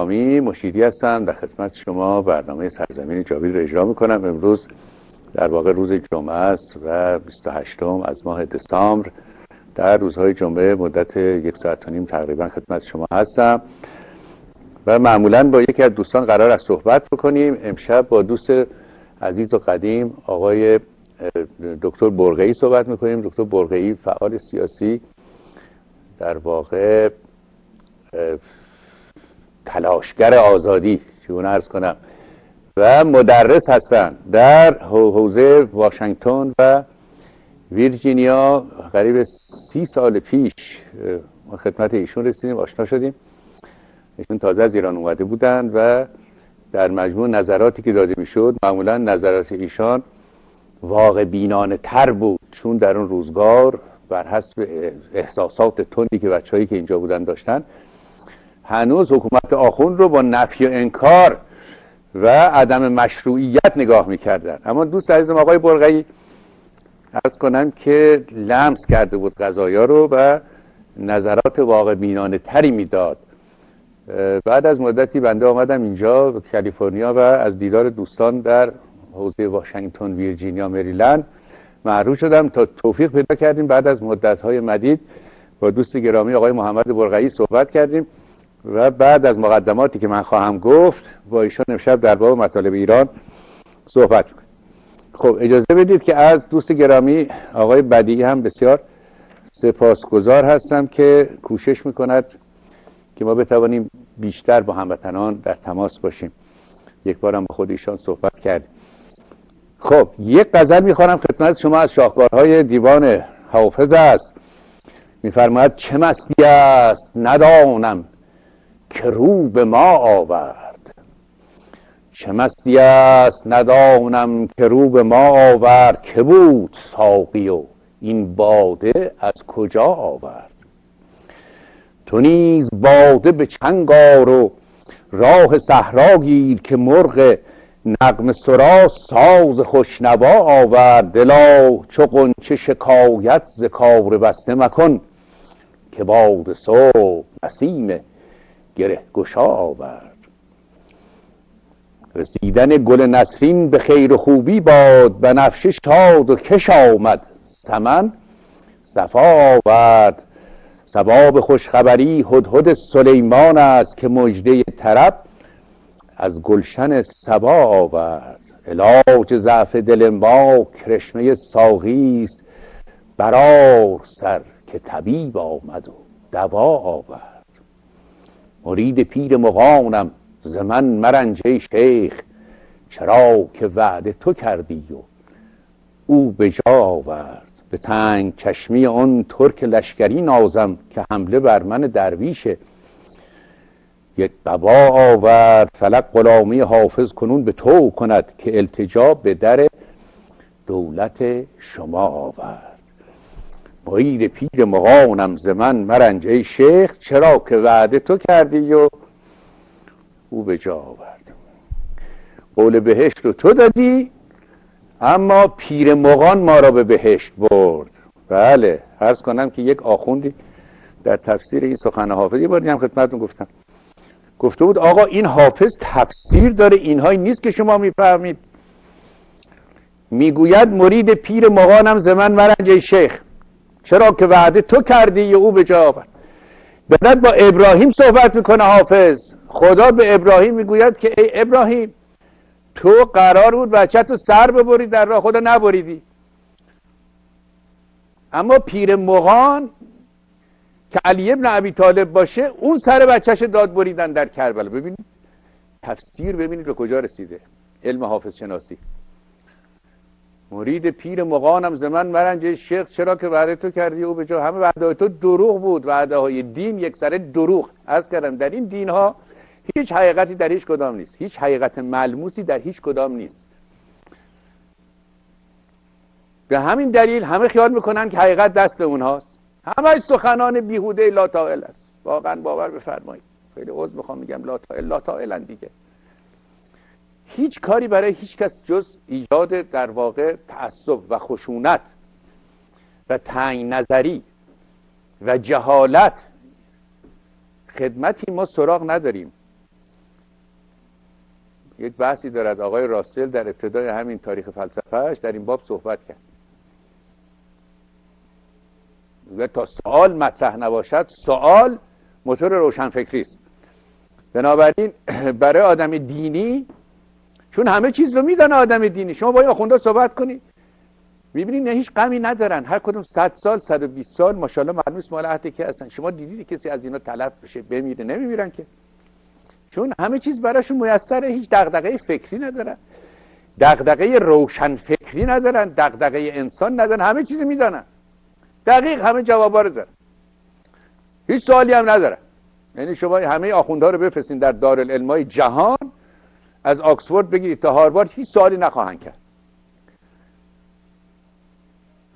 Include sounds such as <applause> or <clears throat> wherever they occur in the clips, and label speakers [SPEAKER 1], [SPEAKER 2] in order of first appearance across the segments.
[SPEAKER 1] گرامی مشیدی هستم. در خدمت شما برنامه سرزمین جاوید رو اجرا می‌کنم. امروز در واقع روز جمعه است و 28 از ماه دسامبر. در روزهای جمعه مدت یک ساعت و نیم تقریبا خدمت شما هستم. و معمولا با یکی از دوستان قرار است صحبت بکنیم. امشب با دوست عزیز و قدیم آقای دکتر برغی صحبت می‌کنیم. دکتر برغی فعال سیاسی در واقع تلاشگر آزادی چون ارز کنم. و مدرس هستند در حوزه واشنگتن و ویرجینیا. قریب سی سال پیش ما خدمت ایشون رسیدیم آشنا شدیم. ایشون تازه از ایران اومده بودند و در مجموع نظراتی که داده می‌شد معمولا نظرات ایشان واقع بینانه تر بود. چون در اون روزگار بر حسب احساسات تندی که بچههایی که اینجا بودن داشتن هنوز حکومت آخوند رو با نفی و انکار و عدم مشروعیت نگاه می‌کردن. اما دوست عزیزم آقای برغی ارز کنم که لمس کرده بود قضایا رو و نظرات واقع بینانه تری می‌داد. بعد از مدتی بنده آمدم اینجا کالیفرنیا و از دیدار دوستان در حوزه واشنگتن ویرجینیا مریلند معروف شدم. تا توفیق پیدا کردیم. بعد از مدت های مدید با دوست گرامی آقای محمد برغی صحبت کردیم. و بعد از مقدماتی که من خواهم گفت با ایشان امشب در باب مطالب ایران صحبت کنیم خب اجازه بدید که از دوست گرامی آقای بدیعی هم بسیار سپاسگزار هستم که کوشش می‌کند که ما بتوانیم بیشتر با هموطنان در تماس باشیم. یک بارم با خود ایشان صحبت کردیم. خب یک غزل می‌خوانم. خدمت شما از شاهکارهای دیوان حافظ است. میفرماید چه مستی است؟ ندانم. که رو به ما آورد. چه مستی است ندانم که رو به ما آورد. که بود ساقی و این باده از کجا آورد؟ تو نیز باده به چنگار و راه صحرا گیر که مرغ نقم سرا ساز خوشنوا آورد. دلا چو قنچه شکایت ز کار بسته مکن که باد صبح نسیم گره گشا آورد. رسیدن گل نسرین به خیر خوبی باد به نفشه شاد و کش آمد. سمن صفا آورد. سباب خوشخبری هدهد سلیمان است که مجده طرب از گلشن سبا آورد. علاج ضعف دل ما کرشمه برار سر که طبیب آمد و دوا آورد. مرید پیر مغانم ز من مرنجه شیخ چرا که وعده تو کردی و او به جا آورد. به تنگ چشمی آن ترک لشکری نازم که حمله بر من درویشه یک ببا آورد فلک غلامی حافظ کنون به تو کند که التجا به در دولت شما آورد. مرید پیر مغانم ز من مرنجه شیخ چرا که وعده تو کردی و او به جا آورد. قول بهشت رو تو دادی اما پیر مغان ما را به بهشت برد. بله عرض کنم که یک آخوندی در تفسیر این سخن حافظ یه بار هم خدمتتون گفتم. گفته بود آقا این حافظ تفسیر داره اینهایی نیست که شما می‌فهمید. می‌گوید مرید پیر مغانم زمن مرنجه شیخ. چرا که وعده تو کردی او به جا آورد. بعد با ابراهیم صحبت می‌کنه حافظ. خدا به ابراهیم می‌گوید که ای ابراهیم تو قرار بود بچه تو سر ببری در راه خدا نبریدی. اما پیر مغان که علی ابن عبی طالب باشه اون سر بچهش داد بریدن در کربلا. ببینید تفسیر ببینید به کجا رسیده. علم حافظ شناسی. مرید پیر مغانم زمن مرنج شیخ چرا که وعده تو کردی؟ او به جا همه وعده تو دروغ بود وعده های دین یک سره دروغ. از کردم در این دین ها هیچ حقیقتی در هیچ کدام نیست. هیچ حقیقت ملموسی در هیچ کدام نیست. به همین دلیل همه خیال می‌کنن که حقیقت دست اونهاست. همه سخنان بیهوده لا است. واقعا باور بفرمایید. خیلی عذر می‌خوام میگم لا تائل لا دیگه. هیچ کاری برای هیچ کس جز ایجاد در واقع تعصب و خشونت و تنگ نظری و جهالت. خدمتی ما سراغ نداریم. یک بحثی دارد. آقای راسل در ابتدای همین تاریخ فلسفهش در این باب صحبت کرد. و تا سوال مطرح نباشد سوال موتور روشنفکری است بنابراین <clears throat> برای آدم دینی چون همه چیز رو میدانه آدم دینی. شما با آخونده صحبت کنید می‌بینید نه هیچ غمی ندارن. هر کدوم 100 سال 120 سال ماشاءالله معلوم مال عهد که هستن. شما دیدید کسی از اینا تلف بشه بمیره نمیمیرن که. چون همه چیز براشون میسره هیچ دغدغه فکری ندارن. دغدغه روشن فکری ندارن دغدغه انسان ندارن. همه چیز می‌دانن دقیق همه جوابا رو دارن. هیچ سوالی هم ندارن. یعنی شما همه آخوندها رو بفرستین در دارالعلمای جهان از آکسفورد بگیرید تا هاروارد هیچ سوالی نخواهند کرد.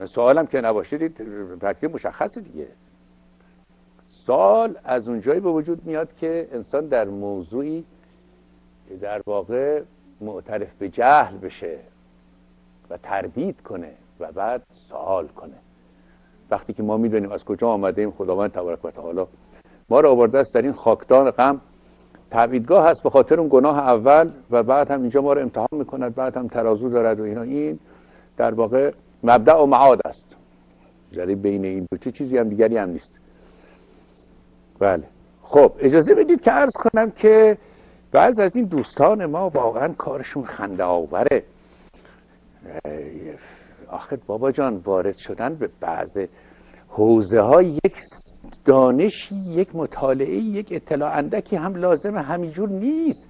[SPEAKER 1] سوالم که نباشید ترکیب مشخصه دیگه. سال از اونجایی به وجود میاد که انسان در موضوعی در واقع معترف به جهل بشه و تردید کنه و بعد سوال کنه. وقتی که ما می‌دونیم از کجا آمده ایم خداوند تبارک و تعالی ما رو آورده است در این خاکدان غم تعبیدگاه هست به خاطر اون گناه اول و بعد هم اینجا ما رو امتحان می‌کند بعد هم ترازو دارد و اینا. این در واقع مبدع و معاد است. یعنی بین این دو چیزی هم دیگری هم نیست. بله. خب اجازه بدید که عرض کنم که بعض از این دوستان ما واقعا کارشون خنده آوره آخر بابا جان وارد شدن به بعض حوزه ها یک دانشی یک مطالعه یک اطلاع اندکی هم لازم همینجور نیست.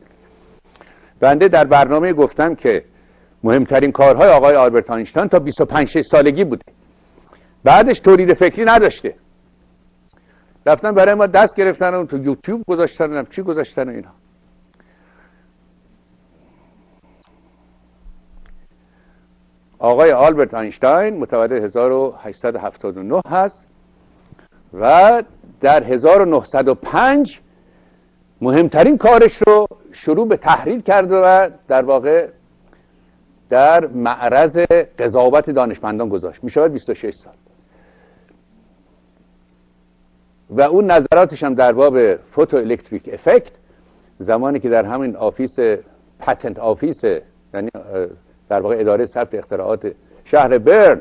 [SPEAKER 1] بنده در برنامه گفتم که مهمترین کارهای آقای آلبرت آینشتاین تا 25 سالگی بوده. بعدش تولید فکری نداشته. رفتن برای ما دست گرفتن و تو یوتیوب گذاشتن چی گذاشتن اینا. آقای آلبرت آینشتاین متولد 1879 هست. و در 1905 مهمترین کارش رو شروع به تحریر کرد و در واقع در معرض قضاوت دانشمندان گذاشت. می شود 26 سال. و اون نظراتش هم در باب photoelectric effect زمانی که در همین office patent office یعنی در واقع اداره ثبت اختراعات شهر برن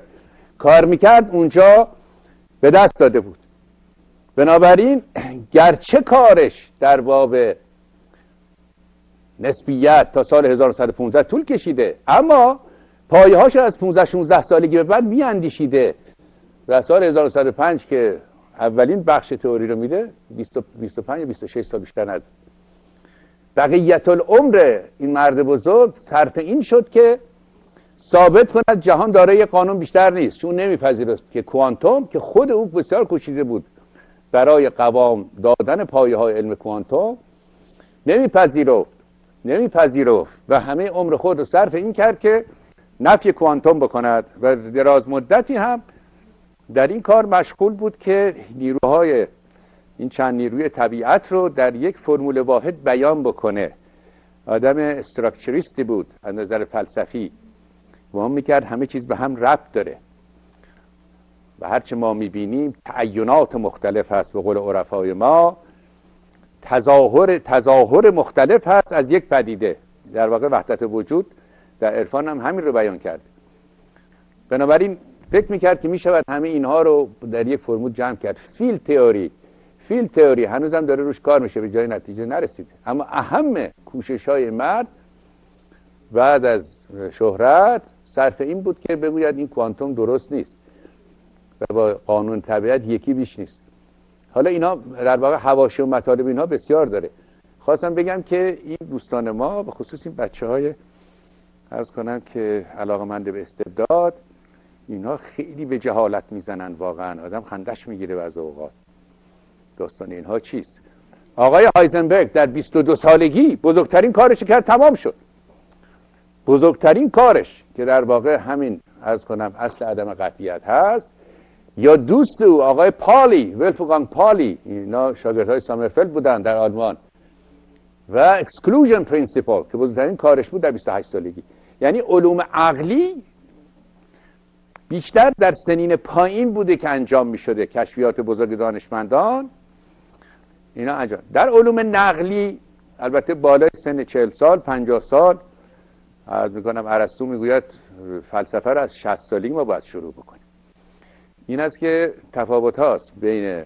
[SPEAKER 1] کار می‌کرد اونجا به دست داده بود. بنابراین گرچه کارش در باب نسبیت تا سال 1915 طول کشیده اما پایه هاش از 15 16 سالگی به بعد میاندیشیده و سال 1905 که اولین بخش تئوری رو میده 25 یا 26 سال بیشتر نداره بقیت العمر این مرد بزرگ صرف این شد که ثابت کند جهان دارای قانون بیشتر نیست. چون نمیپذیرست که کوانتوم که خود او بسیار کوشیده بود. برای قوام دادن پایه های علم کوانتوم نمیپذیرفت نمیپذیرفت و همه عمر خود رو صرف این کرد که نفی کوانتوم بکند و دراز مدتی هم در این کار مشغول بود که نیروهای این چند نیروی طبیعت رو در یک فرمول واحد بیان بکنه. آدم استراکچریستی بود از نظر فلسفی. و هم می‌کرد همه چیز به هم ربط داره. و هرچه ما می‌بینیم تعینات مختلف هست به قول عرفای ما. تظاهر تظاهر مختلف هست از یک پدیده. در واقع وحدت وجود. در عرفان هم همین رو بیان کرده. بنابراین فکر می‌کرد که می‌شود همه اینها رو در یک فرمول جمع کرد. فیل تئوری. فیل تئوری هنوزم داره روش کار میشه به جای نتیجه نرسیده. اما اهم کوشش های مرد بعد از شهرت صرف این بود که بگوید این کوانتوم درست نیست. و با قانون طبیعت یکی بیش نیست. حالا اینا در واقع حواشی و مطالب اینها بسیار داره. خواستم بگم که این دوستان ما به خصوص این بچه های ارز کنم که علاقه منده به استبداد اینها خیلی به جهالت می‌زنن واقعا. آدم خندش می‌گیره بعض اوقات. داستان اینها چیست؟ آقای هایزنبرگ در 22 سالگی بزرگترین کارش کرد تمام شد. بزرگترین کارش که در واقع همین از کنم اصل عدم قطعیت هست یا دوست او آقای پالی ولفگانگ پالی. اینا شاگرد های سامرفلد بودن در آلمان. و exclusion principle که بزرگترین کارش بود در 28 سالگی. یعنی علوم عقلی بیشتر در سنین پایین بوده که انجام می شده کشفیات بزرگ دانشمندان. اینا انجام. در علوم نقلی البته بالای سن چهل سال پنجاه سال از می‌کنم ارسطو می‌گوید فلسفه رو از شصت سالگی ما باید شروع بکنیم. این است که تفاوت هاست بین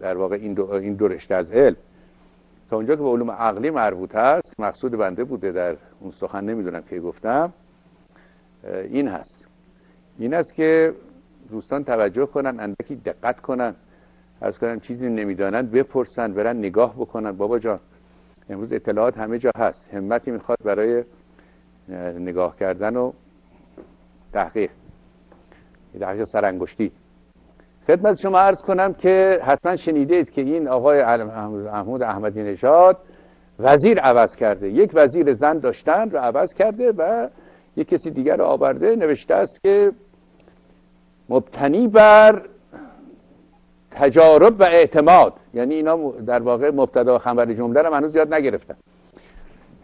[SPEAKER 1] در واقع این دو, این دو رشته از علم. تا اونجا که به علوم عقلی مربوط هست مقصود بنده بوده در اون سخن نمی‌دونم که گفتم. این هست. این است که دوستان توجه کنن اندکی دقت کنن از کنن چیزی نمی‌دانند بپرسن برن نگاه بکنن. بابا جان امروز اطلاعات همه جا هست. همتی می‌خواد برای نگاه کردن و تحقیق. تحقیق سرانگشتی خدمت شما عرض کنم که حتما شنیدید که این آقای محمود احمدی نژاد وزیر عوض کرده. یک وزیر زن داشتن رو عوض کرده و یک کسی دیگر رو آورده. نوشته است که مبتنی بر تجارب و اعتماد. یعنی اینا در واقع مبتدا خبر جمله رو هنوز یاد نگرفتن.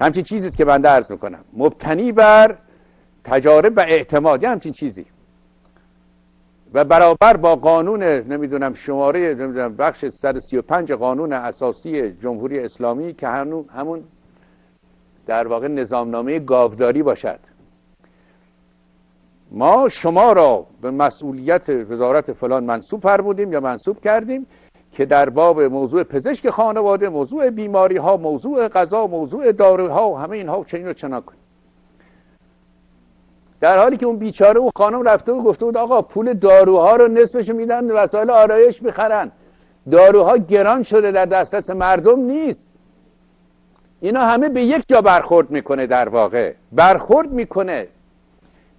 [SPEAKER 1] همچین چیزی که بنده عرض می‌کنم. مبتنی بر تجارب و اعتماد. یه همچین چیزی. و برابر با قانون نمی‌دونم شماره نمی‌دونم بخش 135 قانون اساسی جمهوری اسلامی که همون در واقع نظامنامه گاوداری باشد. ما شما را به مسئولیت وزارت فلان منصوب فرمودیم یا منصوب کردیم که در باب موضوع پزشک خانواده موضوع بیماری ها موضوع غذا موضوع داروها همه اینها چنین و چنا کنیم. در حالی که اون بیچاره اون خانم رفته و گفته بود آقا پول داروها رو نصفش میدن وسایل آرایش می‌خرن. داروها گران شده در دسترس مردم نیست. اینا همه به یک جا برخورد می‌کنه در واقع. برخورد می‌کنه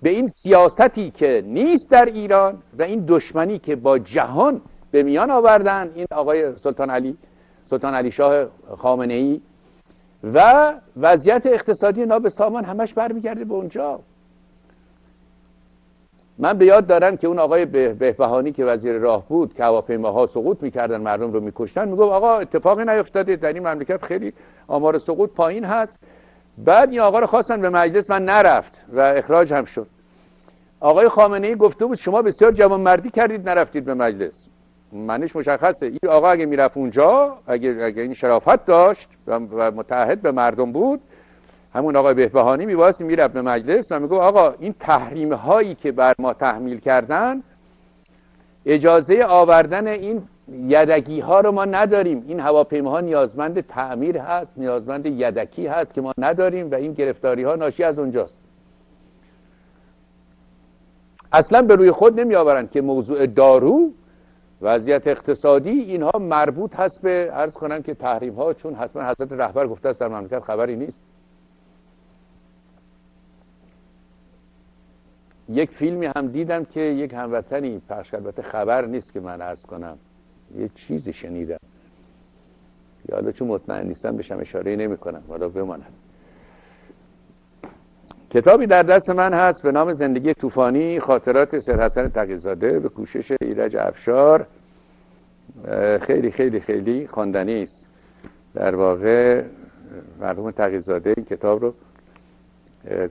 [SPEAKER 1] به این سیاستی که نیست در ایران و این دشمنی که با جهان به میان آوردن. این آقای سلطان علی سلطان علی شاه خامنه ای و وضعیت اقتصادی ناب سامان همش برمیگرده به اونجا. من به یاد دارم که اون آقای بهبهانی که وزیر راه بود که هواپیماها سقوط می‌کردن مردم رو میکشتن می‌گفت آقا اتفاقی نیفتاده در این مملکت خیلی آمار سقوط پایین هست. بعد این آقا رو خواستن به مجلس من نرفت و اخراج هم شد. آقای خامنه ای گفته بود شما بسیار جوان مردی کردید نرفتید به مجلس. منش مشخصه. این آقا اگه می‌رفت اونجا اگه, اگه این شرافت داشت و متحد به مردم بود همون آقای بهبهانی میبایستی می‌رفت به مجلس و میگو آقا این تحریم هایی که بر ما تحمیل کردن اجازه آوردن این یدکی ها رو ما نداریم. این هواپیماها نیازمند تعمیر هست نیازمند یدکی هست که ما نداریم و این گرفتاری ها ناشی از اونجاست. اصلا به روی خود نمی آورند که موضوع دارو وضعیت اقتصادی اینها مربوط هست به عرض کنن که تحریم ها چون حتما حضرت رهبر گفته است در مملکت خبری نیست. یک فیلمی هم دیدم که یک هموطنی پخش البته خبر نیست که من عرض کنم. یه چیزی شنیدم. حالا چون مطمئن نیستم بشم اشاره نمی کنم حالا بماند. کتابی در دست من هست به نام زندگی طوفانی خاطرات سر حسن تقیزاده به کوشش ایرج افشار. خیلی خیلی خیلی خواندنی است. در واقع مرحوم تقیزاده این کتاب رو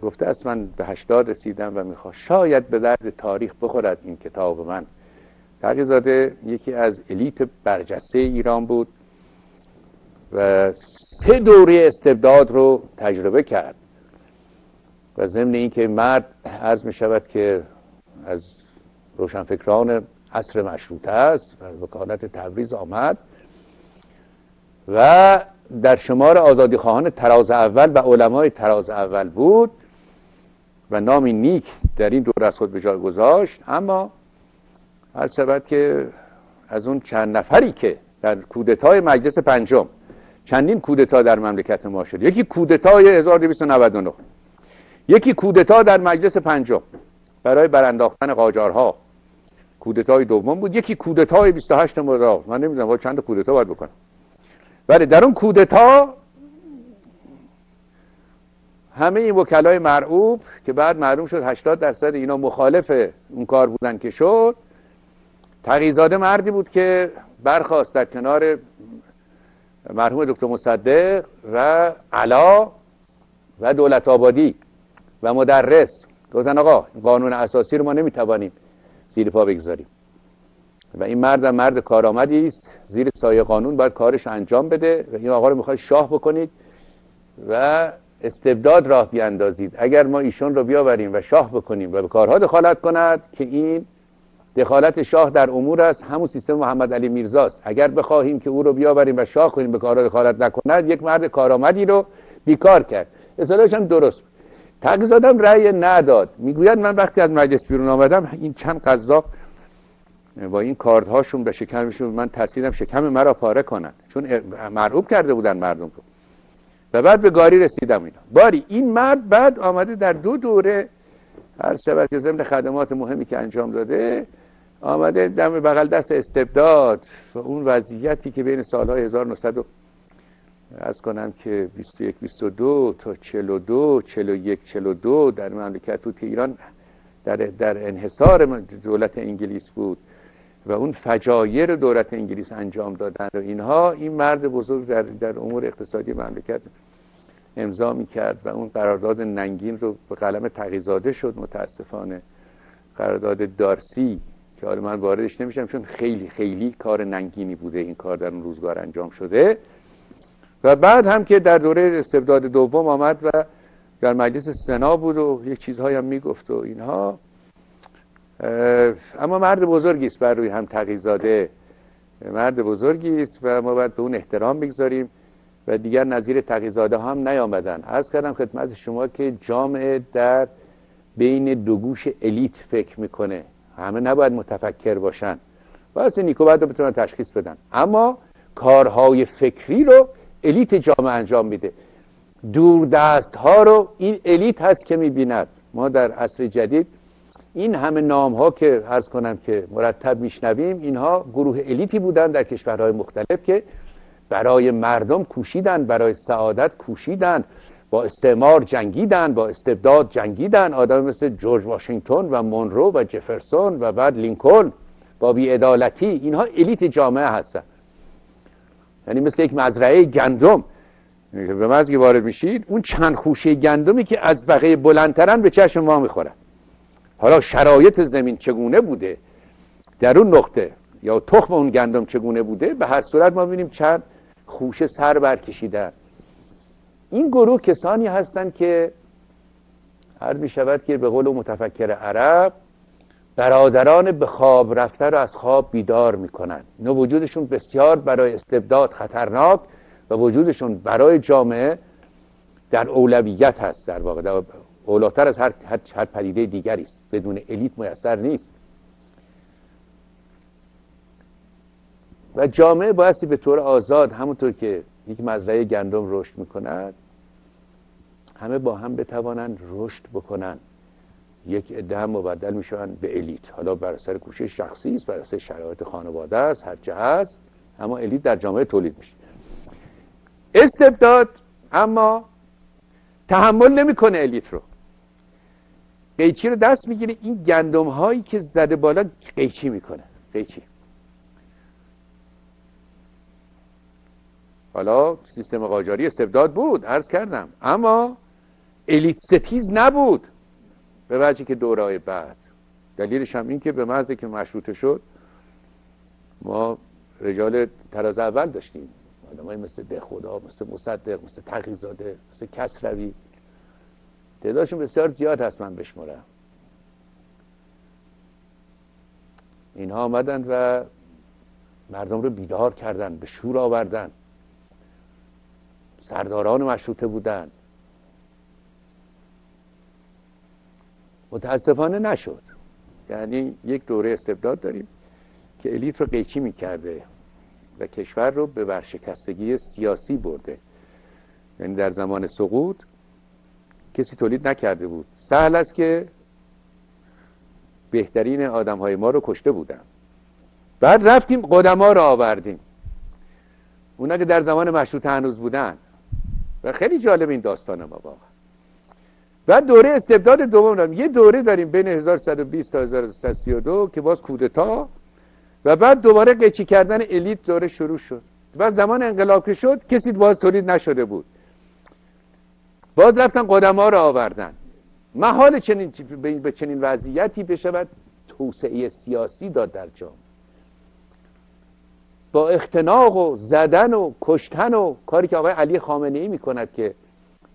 [SPEAKER 1] گفته است من به هشتاد رسیدم و می‌خواه شاید به درد تاریخ بخورد این کتاب من. تقیزاده یکی از الیت برجسته ایران بود و سه دوره استبداد رو تجربه کرد و ضمن اینکه مرد عرض می شود که از روشنفکران عصر مشروطه است و وکالت تبریز آمد و در شمار آزادی خواهان تراز اول و علمای تراز اول بود و نامی نیک در این دور از خود به جای گذاشت. اما هر شود که از اون چند نفری که در کودتای مجلس پنجم چندین کودتا در مملکت ما شد. یکی کودتای 1299 یکی کودتا در مجلس پنجم برای برانداختن قاجارها. کودتای دوم بود. یکی کودتای 28 مرداد. من نمی‌دونم چند کودتا باید بکنم. ولی در اون کودتا همه این وکلای مرعوب که بعد معلوم شد 80 درصد اینا مخالف اون کار بودن که شد تقیزاده مردی بود که برخواست در کنار مرحوم دکتر مصدق و علا و دولت آبادی و مدرس. گفتن آقا قانون اساسی رو ما نمی‌توانیم زیر پا بگذاریم. و این مرد مرد کارآمدی است. زیر سایه قانون باید کارش انجام بده و این آقا رو می‌خواد شاه بکنید و استبداد راه بیاندازید. اگر ما ایشون رو بیاوریم و شاه بکنیم و به کارها دخالت کند که این دخالت شاه در امور است همون سیستم محمد علی میرزاست اگر بخواهیم که او رو بیاوریم و شاه کنیم به کارها دخالت نکند یک مرد کارآمدی رو بیکار کرد. اصلاحش هم درست. تقیزادم رأی نداد. می‌گوید من وقتی از مجلس بیرون آمدم این چند قذاق با این کاردهاشون به شکمشون من ترسیدم شکم مرا پاره کنن. چون مرعوب کرده بودن مردم رو. و بعد به گاری رسیدم اینا. باری این مرد بعد آمده در دو دوره هر شبت که ضمن خدمات مهمی که انجام داده آمده دم بغل دست استبداد و اون وضعیتی که بین سالهای 1900 از کنم که 21 22 تا 42 41 42 در مملکت بود ایران در, در انحصار دولت انگلیس بود. و اون فجایر دولت انگلیس انجام دادن و اینها این مرد بزرگ در, در امور اقتصادی مملکت امضا می کرد و اون قرارداد ننگین رو به قلم تقیزاده شد متاسفانه. قرارداد دارسی که حالا من واردش نمیشم چون خیلی خیلی کار ننگینی بوده این کار در اون روزگار انجام شده. و بعد هم که در دوره استبداد دوم آمد و در مجلس سنا بود و یک چیزهایی هم می‌گفت و اینها اما مرد بزرگی است بر روی هم تقیزاده مرد بزرگی است و ما باید به اون احترام بگذاریم و دیگر نظیر تقیزاده هم نیامدن. عرض کردم خدمت شما که جامعه در بین دو گوش الیت فکر می‌کنه. همه نباید متفکر باشن. واسه نیکو باید رو بتونن تشخیص بدن. اما کارهای فکری رو الیت جامعه انجام میده. دور دست ها رو این الیت هست که می‌بیند. ما در عصر جدید این همه نام ها که عرض کنم که مرتب میشنویم اینها گروه الیتی بودن در کشورهای مختلف که برای مردم کوشیدن برای سعادت کوشیدن با استعمار جنگیدن با استبداد جنگیدن. آدم مثل جورج واشنگتن و مونرو و جفرسون و بعد لینکلن با بیعدالتی. اینها الیت جامعه هستن. یعنی مثل یک مزرعه گندم. به مزگی وارد میشید اون چند خوشه گندمی که از بقیه بلندترن به چشم ما می‌خورن. حالا شرایط زمین چگونه بوده؟ در اون نقطه یا تخم اون گندم چگونه بوده؟ به هر صورت ما ببینیم چند خوشه سر برکشیدن این گروه کسانی هستند که هر می شود که به قول متفکر عرب برادران به خواب رفته رو از خواب بیدار می‌کنن. اینو وجودشون بسیار برای استبداد خطرناک و وجودشون برای جامعه در اولویت هست در واقع. اولاتر از هر, هر پدیده دیگری است. بدون الیت میسر نیست. و جامعه بایستی به طور آزاد همونطور که یک مزرعه گندم رشد می‌کند همه با هم بتوانند رشد بکنند. یک عده هم مبدل میشن به الیت. حالا بر اثر کوشش شخصی است بر اثر شرایط خانواده است هر جهت اما الیت در جامعه تولید میشه. استبداد اما تحمل نمی‌کنه الیت رو. قیچی رو دست می‌گیره این گندم هایی که زده بالا قیچی می‌کنه. قیچی. حالا سیستم قاجاری استبداد بود عرض کردم. اما الیت ستیز نبود. به وجه که دورای بعد. دلیلش هم این که به محض که مشروطه شد ما رجال تراز اول داشتیم. آدمای مثل دخدا مثل مصدق مثل تقیزاده مثل کسروی. تعدادشون بسیار زیاد هست من بشمارم. اینها آمدن و مردم رو بیدار کردن به شور آوردن. سرداران مشروطه بودن. متاسفانه نشد. یعنی یک دوره استبداد داریم که الیت رو قیچی می‌کرده و کشور رو به ورشکستگی سیاسی برده. یعنی در زمان سقوط کسی تولید نکرده بود. سهل است که بهترین آدم های ما رو کشته بودن. بعد رفتیم قدما رو آوردیم. اونا که در زمان مشروط هنوز بودن. و خیلی جالب این داستان ما واقعا. و دوره استبداد دوم داریم یه دوره داریم بین 1120 تا 1332 که باز کودتا. و بعد دوباره قیچی کردن الیت دوره شروع شد. و زمان انقلاب که شد کسی باز تولید نشده بود. باز رفتن قدما رو آوردن. محال چنین به چنین وضعیتی بشود توسعه سیاسی داد در جامعه با اختناق و زدن و کشتن و کاری که آقای علی خامنه ای می‌کند که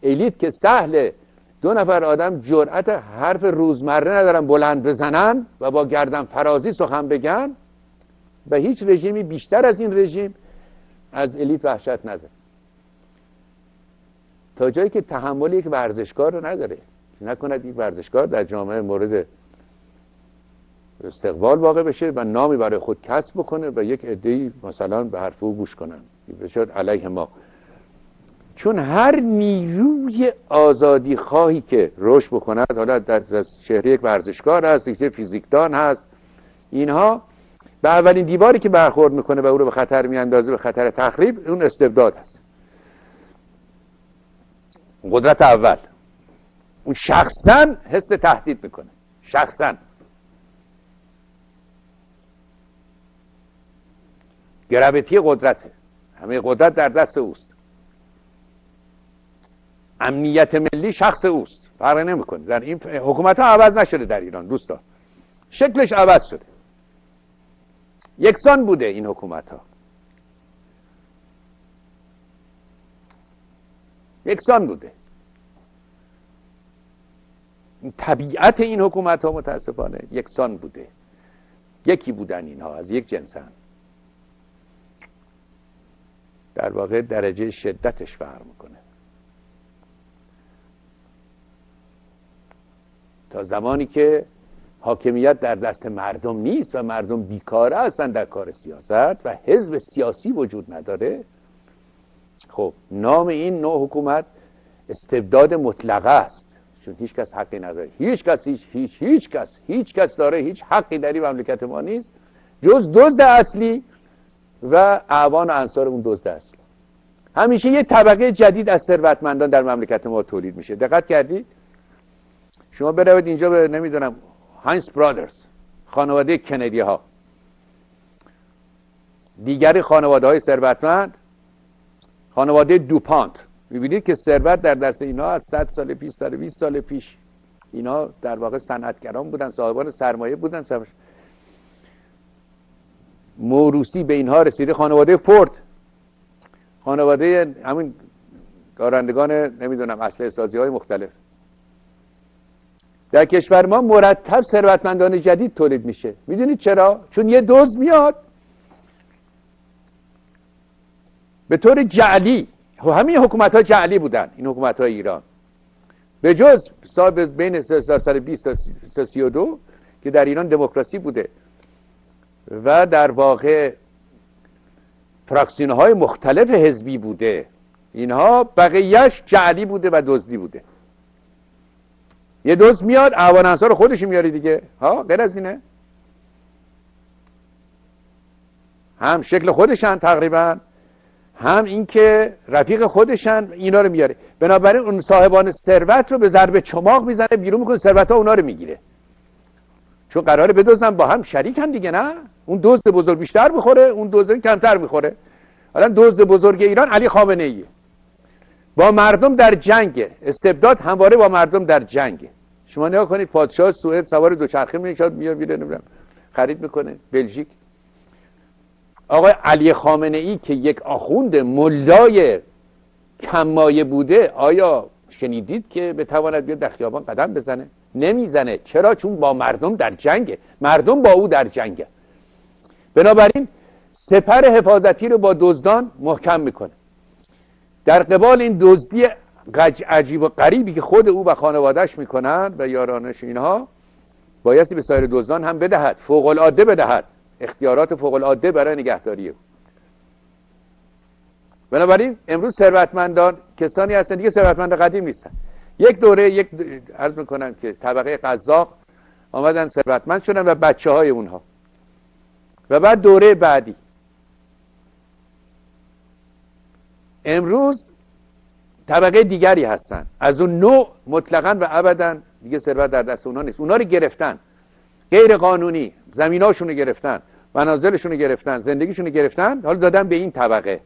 [SPEAKER 1] الیت که سهله دو نفر آدم جرأت حرف روزمره ندارن بلند بزنن و با گردن فرازی سخن بگن و هیچ رژیمی بیشتر از این رژیم از الیت وحشت نداره تا جایی که تحمل یک ورزشکار رو نداره. نکند این ورزشکار در جامعه مورد استقبال واقع بشه و نامی برای خود کسب بکنه و یک عده‌ای مثلا به حرف او گوش کنن. بشد علیه ما. چون هر نیروی آزادی خواهی که رشد بکند حالا در شهر یک ورزشکار هست یک فیزیکدان هست اینها به اولین دیواری که برخورد می‌کنه و او رو به خطر میاندازه به خطر تخریب اون استبداد هست. قدرت اول. اون شخصا حس تهدید می‌کنه. شخصا. گرابتی قدرته. همه قدرت در دست اوست. امنیت ملی شخص اوست. فرق نمی‌کنه. در این حکومت ها عوض نشده در ایران دوستا شکلش عوض شده. یکسان بوده این حکومت ها یکسان بوده. طبیعت این حکومت ها متاسفانه یکسان بوده. یکی بودن اینها از یک جنسن. در واقع درجه شدتش فرق می‌کنه. تا زمانی که حاکمیت در دست مردم نیست و مردم بیکاره هستن در کار سیاست و حزب سیاسی وجود نداره خب نام این نوع حکومت استبداد مطلقه است. چون هیچ کس حقی نداره. هیچ کس هیچ هیچ هیچ کس هیچ کس داره هیچ حقی در این مملکت ما نیست. جز دزد اصلی و اعوان و انصار اون دزد اصلی. همیشه یه طبقه جدید از ثروتمندان در مملکت ما تولید میشه. دقت کردید؟ شما بروید اینجا به نمی‌دونم هاینس برادرز خانواده کندی ها دیگری خانواده های ثروتمند خانواده دوپانت. می‌بینید که ثروت در دست اینا از 100 سال پیش سال 20 سال پیش اینا در واقع صنعتگران بودن صاحبان سرمایه بودن. موروسی به اینها رسیده. خانواده فورد. خانواده همین کارندگان نمی‌دونم اصل سازی های مختلف. در کشور ما مرتب ثروتمندان جدید تولید میشه. می‌دونید چرا؟ چون یه دوز میاد. به طور جعلی همین حکومت ها جعلی بودن این حکومت های ایران. به جز سال بین سال 20 تا 32 که در ایران دموکراسی بوده و در واقع فراکسیون های مختلف حزبی بوده. اینها بقیهش جعلی بوده و دزدی بوده. یه دوست میاد اعوان انصار خودش میاری دیگه. ها غیر از اینه. هم شکل خودشن تقریبا. هم اینکه رفیق خودشن اینا رو میاره. بنابراین اون صاحبان ثروت رو به ضربه چماق می‌زنه بیرون می‌کنه ثروت ها اونا رو می‌گیره. چون قراره بدوزن با هم شریکن دیگه نه؟ اون دزد بزرگ بیشتر می‌خوره اون دزد کمتر می‌خوره. حالا دزد بزرگ ایران علی خامنه ایه با مردم در جنگ استبداد همواره با مردم در جنگ شما نگاه کنید پادشاه سوئد سوار دوچرخه می‌شد میاد میره نمی‌دونم خرید می‌کنه. بلژیک. آقای علی خامنه ای که یک آخوند ملای کمایه بوده آیا شنیدید که بتواند بیاد در خیابان قدم بزنه؟ نمی‌زنه. چرا؟ چون با مردم در جنگه. مردم با او در جنگه. بنابراین سپر حفاظتی رو با دزدان محکم می‌کنه. در قبال این دزدی عجیب و غریبی که خود او و خانوادهش می‌کنند و یارانش اینها بایستی به سایر دزدان هم بدهد فوق العاده بدهد. اختیارات فوق العاده برای نگهداری او بنابراین امروز ثروتمندان کسانی هستند دیگه ثروتمند قدیم نیستن. یک دوره یک عرض می‌کنم که طبقه قزاق آمدن ثروتمند شدن و بچه های اونها. و بعد دوره بعدی. امروز طبقه دیگری هستن. از اون نوع مطلقا و ابدا دیگه ثروت در دست اونها نیست. اونا رو گرفتن. غیر قانونی زمیناشون رو گرفتن. منازلشون رو گرفتن زندگیشون رو گرفتن حالا دادن به این طبقه.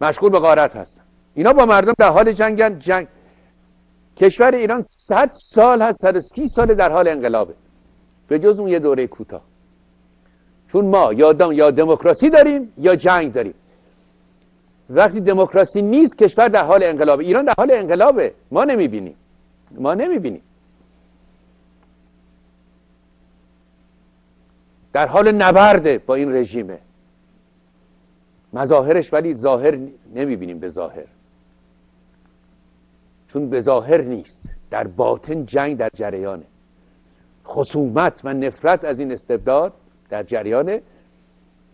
[SPEAKER 1] مشغول به غارت هستن. اینا با مردم در حال جنگن جنگ. کشور ایران صد سال هست صد سی سال در حال انقلابه. به جز اون یه دوره کوتاه. چون ما یا, یا دموکراسی داریم یا جنگ داریم. وقتی دموکراسی نیست کشور در حال انقلابه ایران در حال انقلابه. ما نمی‌بینیم. ما نمی‌بینیم. در حال نبرده با این رژیمه. مظاهرش ولی ظاهر نمی‌بینیم به ظاهر. چون به ظاهر نیست در باطن جنگ در جریانه. خصومت و نفرت از این استبداد در جریانه.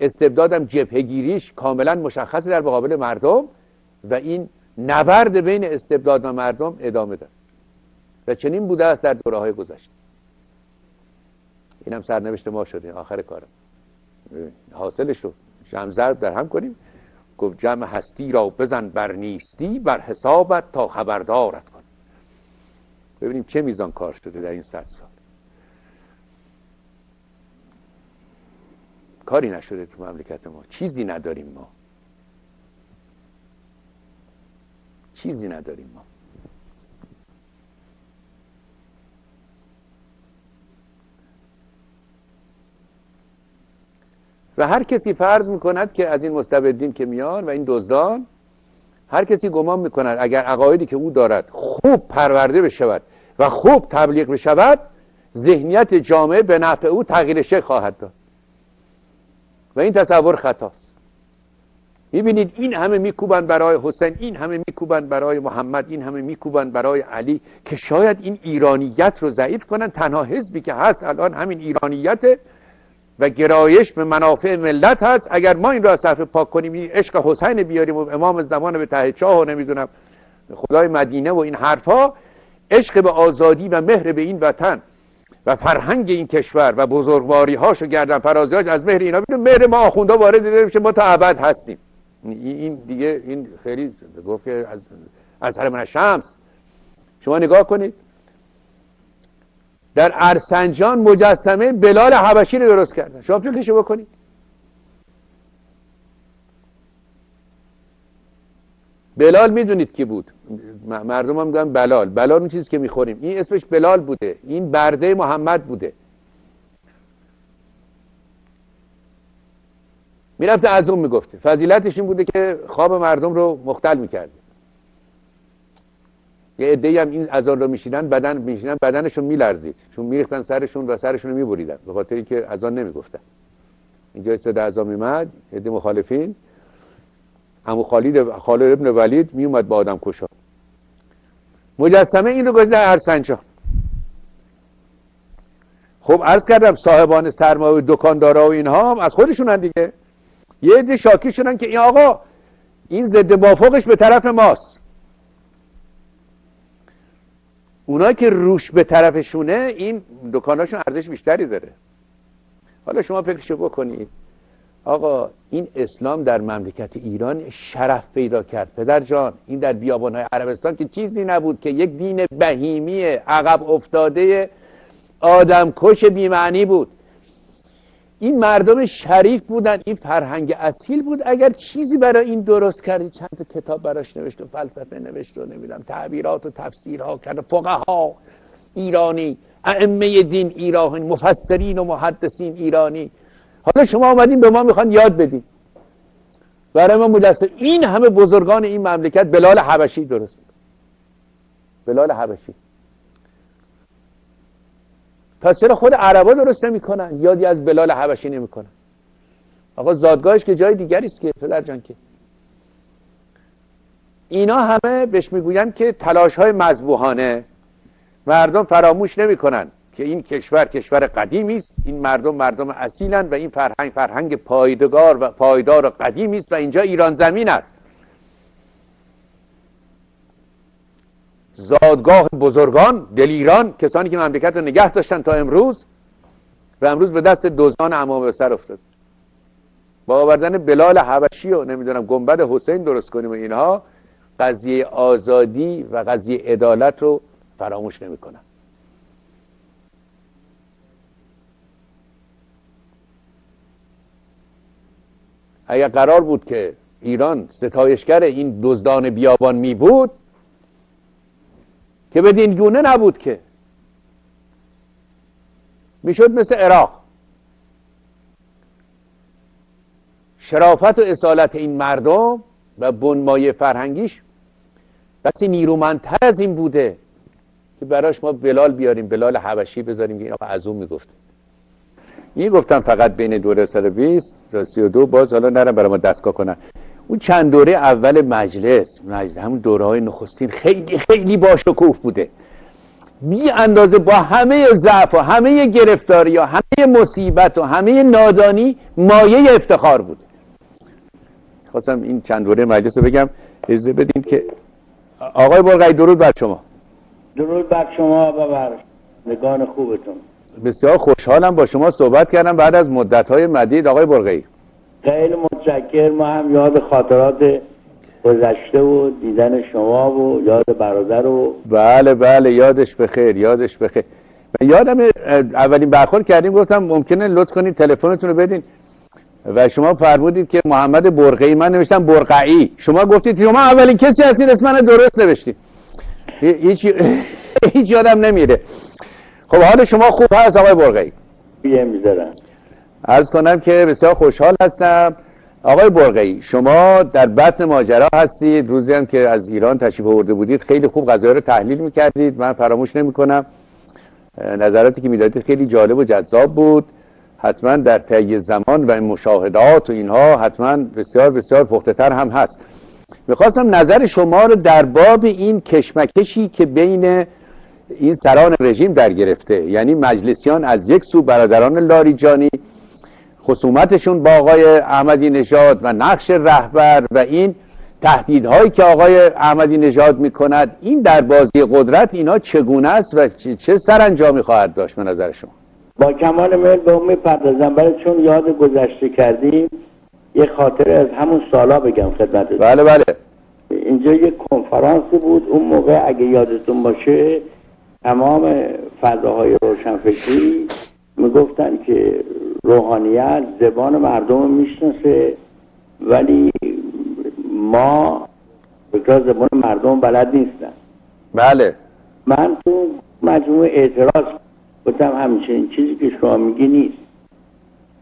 [SPEAKER 1] استبدادم جبهگیریش کاملا مشخص در مقابل مردم و این نبرد بین استبداد و مردم ادامه داد و چنین بوده است در دوره های گذشته. اینم سرنوشت ما شده آخر کارم. حاصلش رو جمع ضرب در هم کنیم. گفت جمع هستی را بزن بر نیستی بر حسابت تا خبردارت کن ببینیم چه میزان کار شده در این صد سال. کاری نشده تو مملکت ما. چیزی نداریم ما. چیزی نداریم ما. و هر کسی فرض می‌کند که از این مستبدین که میان و این دزدان هر کسی گمان می‌کند اگر عقایدی که او دارد خوب پرورده بشود و خوب تبلیغ بشود ذهنیت جامعه به نفع او تغییر شکل خواهد داد. و این تصور خطاست. می‌بینید این همه میکوبند برای حسین این همه میکوبند برای محمد این همه میکوبند برای علی که شاید این ایرانیت رو ضعیف کنن تنها حزبی که هست الان همین ایرانیت و گرایش به منافع ملت هست. اگر ما این را از پاک کنیم این عشق حسین بیاریم و امام زمان به ته چاه و نمی‌دونم خدای مدینه و این حرفا عشق به آزادی و مهر به این وطن و فرهنگ این کشور و بزرگواری هاش و گردن فرازیاش از مهر اینا بیدون مهر ما آخونده وارد میشه ما تا ابد هستیم. این دیگه این خیلی گفت از از من شمس. شما نگاه کنید. در ارسنجان مجسمه بلال حبشی رو درست کردن. شما فکرش بکنید. بلال می‌دونید کی بود. مردم هم میگن بلال. بلال اون چیزی که می‌خوریم. این اسمش بلال بوده. این برده محمد بوده. می‌رفته از اون می‌گفته. فضیلتش این بوده که خواب مردم رو مختل می‌کرده. یه عده هم این اذان رو میشینن بدن میشینن بدنشون میلرزید. چون میریختن سرشون و سرشون رو میبریدن. به خاطر اینکه اذان نمی‌گفتن. اینجا صدا اذان میمد عده مخالفین. همو خالد خالد ابن ولید میومد با آدم کشا. مجسمه این رو گذاشته ارسنجان. خب عرض کردم صاحبان سرمایه دکاندارا و اینها هم از خودشونن دیگه. یه عده شاکی شدن که این آقا این ضد مافوقش به طرف ماست. اونا که روش به طرفشونه این دکاناشون ارزش بیشتری داره. حالا شما فکرشو بکنید. آقا این اسلام در مملکت ایران شرف پیدا کرد. پدر جان این در بیابانهای عربستان که چیزی نبود که یک دین بهیمی عقب افتاده آدمکش بیمعنی بود. این مردم شریف بودن این فرهنگ اصیل بود. اگر چیزی برای این درست کردی چند کتاب براش نوشت و فلسفه نوشت و نمی‌دونم. تعبیرات و تفسیرها کرد. فقها ایرانی ائمه دین ایرانی مفسرین و محدثین ایرانی. حالا شما آمدین به ما می‌خوان یاد بدین. برای ما مجسم. این همه بزرگان این مملکت بلال حبشی درست بلال حبشی. پس چرا خود عربا درست نمی‌کنن؟ یادی از بلال حبشی نمی‌کنن. آقا زادگاهش که جای دیگری است که پدر جان که. اینا همه بهش می‌گوین که تلاش های مذبوحانه مردم فراموش نمی‌کنن که این کشور کشور قدیمی است. این مردم مردم اصیلند و این فرهنگ فرهنگ پایدگار و پایدار و قدیمی است و اینجا ایران زمین است. زادگاه بزرگان دلیران کسانی که مملکت رو نگه داشتن تا امروز و امروز به دست دوزان امام سر افتاد. با آوردن بلال حبشی و نمی‌دونم گنبد حسین درست کنیم و اینها قضیه آزادی و قضیه عدالت رو فراموش نمی‌کنن. اگر قرار بود که ایران ستایشگر این دزدان بیابان می بود که بدین گونه نبود که. می‌شد مثل عراق. شرافت و اصالت این مردم و بنمایه فرهنگیش وقتی نیرومندتر از این بوده که براش ما بلال بیاریم بلال حبشی بذاریم که این آقا از اون می‌گفت این گفتم فقط بین دوره 120 تا 32 باز حالا نرم برای ما دستگاه کنن. اون چند دوره اول مجلس مجلس همون دوره های نخستین خیلی خیلی باشکوف بوده. بی اندازه با همه ضعف و همه گرفتاری و همه مصیبت و همه نادانی مایه افتخار بوده. خواستم این چند دوره مجلس رو بگم اجازه بدین که آقای برقعی درود بر شما.
[SPEAKER 2] درود بر شما و بر نگان خوبتون.
[SPEAKER 1] بسیار خوشحالم با شما صحبت کردم بعد از مدت های مدید آقای برقعی
[SPEAKER 2] خیلی متشکر. ما هم یاد خاطرات گذشته و دیدن شما و یاد برادر و
[SPEAKER 1] بله بله یادش بخیر یادش بخیر. من یادم اولین برخورد کردیم گفتم ممکنه لطف کنید تلفنتون رو بدین. و شما فرمودید که محمد برقعی من نوشتم برقعی. شما گفتید شما اولین کسی هستید اسم من درست نوشتید. هیچ <laughs> هیچ یادم نمیره. خب حال شما خوب هست آقای برقعی؟
[SPEAKER 2] بیه می‌ذارم
[SPEAKER 1] عرض کنم که بسیار خوشحال هستم. آقای برقعی شما در بطن ماجرا هستید. روزی هم که از ایران تشریف آورده بودید خیلی خوب غذای رو تحلیل می‌کردید. من فراموش نمی‌کنم. نظراتی که می‌دادید خیلی جالب و جذاب بود. حتما در طی زمان و مشاهدات و اینها حتما بسیار بسیار پختهتر هم هست. می‌خواستم نظر شما رو در باب این کشمکشی که بین این سران رژیم در گرفته یعنی مجلسیان از یک سو برادران لاریجانی خصومتشون با آقای احمدی نژاد و نقش رهبر و این تهدیدهایی که آقای احمدی نژاد می‌کند این در بازی قدرت اینا چگونه است و چه سرانجامی خواهد داشت به نظر شما؟
[SPEAKER 2] با کمال میل به اون می‌پردازم برای چون یاد گذشته کردیم یه خاطره از همون سالا بگم خدمت
[SPEAKER 1] بله بله.
[SPEAKER 2] اینجا یه کنفرانسی بود. اون موقع اگه یادتون باشه تمام فضاهای روشنفکری می‌گفتن که روحانیت زبان مردم رو می‌شناسه ولی ما به زبان مردم بلد نیستن.
[SPEAKER 1] بله.
[SPEAKER 2] من تو مجموعه اعتراض گفتم همچنین چیزی که شما میگی نیست.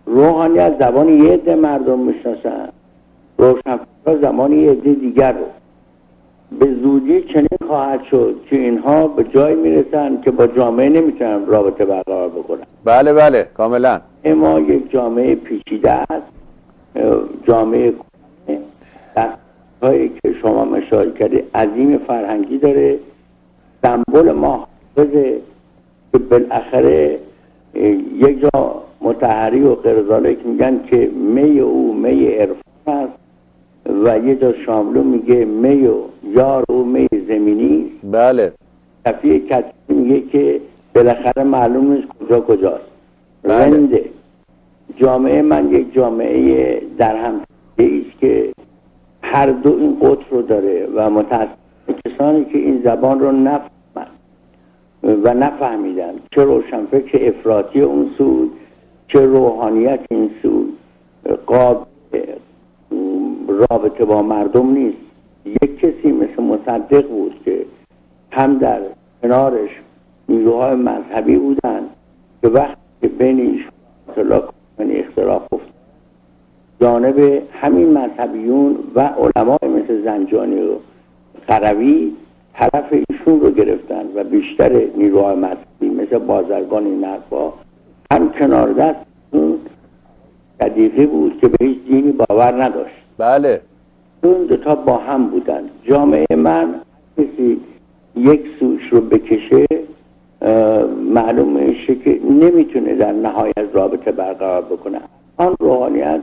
[SPEAKER 2] روحانیت زبان یه عده مردم می‌شناسن. روشنفکرها زمان یه عده دیگر رو. به زودی چنین خواهد شد که اینها به جای می‌رسن که با جامعه نمی‌تونن رابطه برقرار بکنن.
[SPEAKER 1] بله بله. کاملا.
[SPEAKER 2] ما یک جامعه پیچیده است. جامعه هایی که شما مشاهده کرده عظیم فرهنگی داره. سمبل ما حافظه که بالاخره یک جا متحری و قرزالک میگن که می او می عرفان است و یه جا شاملو میگه می و یار او می زمینی.
[SPEAKER 1] بله.
[SPEAKER 2] صفیه کسی میگه که بالاخره معلوم نیست کجا کجاست. رنده جامعه من یک جامعه در هم است که هر دو این قطر رو داره و متاسف کسانی که این زبان رو نفهمن و نفهمیدن چه روشنفکر افراطی اون سود چه روحانیت این سود. قابل رابطه با مردم نیست. یک کسی مثل مصدق بود که هم در کنارش نیروهای مذهبی بودن که وقتی که بین ایشون اختلاف افت جانب همین مذهبیون و علمای مثل زنجانی و قروی طرف ایشون رو گرفتن و بیشتر نیروهای مذهبی مثل بازرگان این هم کنار دست اون صدیقه بود که به هیچ دینی باور نداشت.
[SPEAKER 1] بله.
[SPEAKER 2] اون دوتا با هم بودن. جامعه من کسی یک سوش رو بکشه معلوم میشه که نمی‌تونه در نهایت رابطه برقرار بکنه. آن روحانیت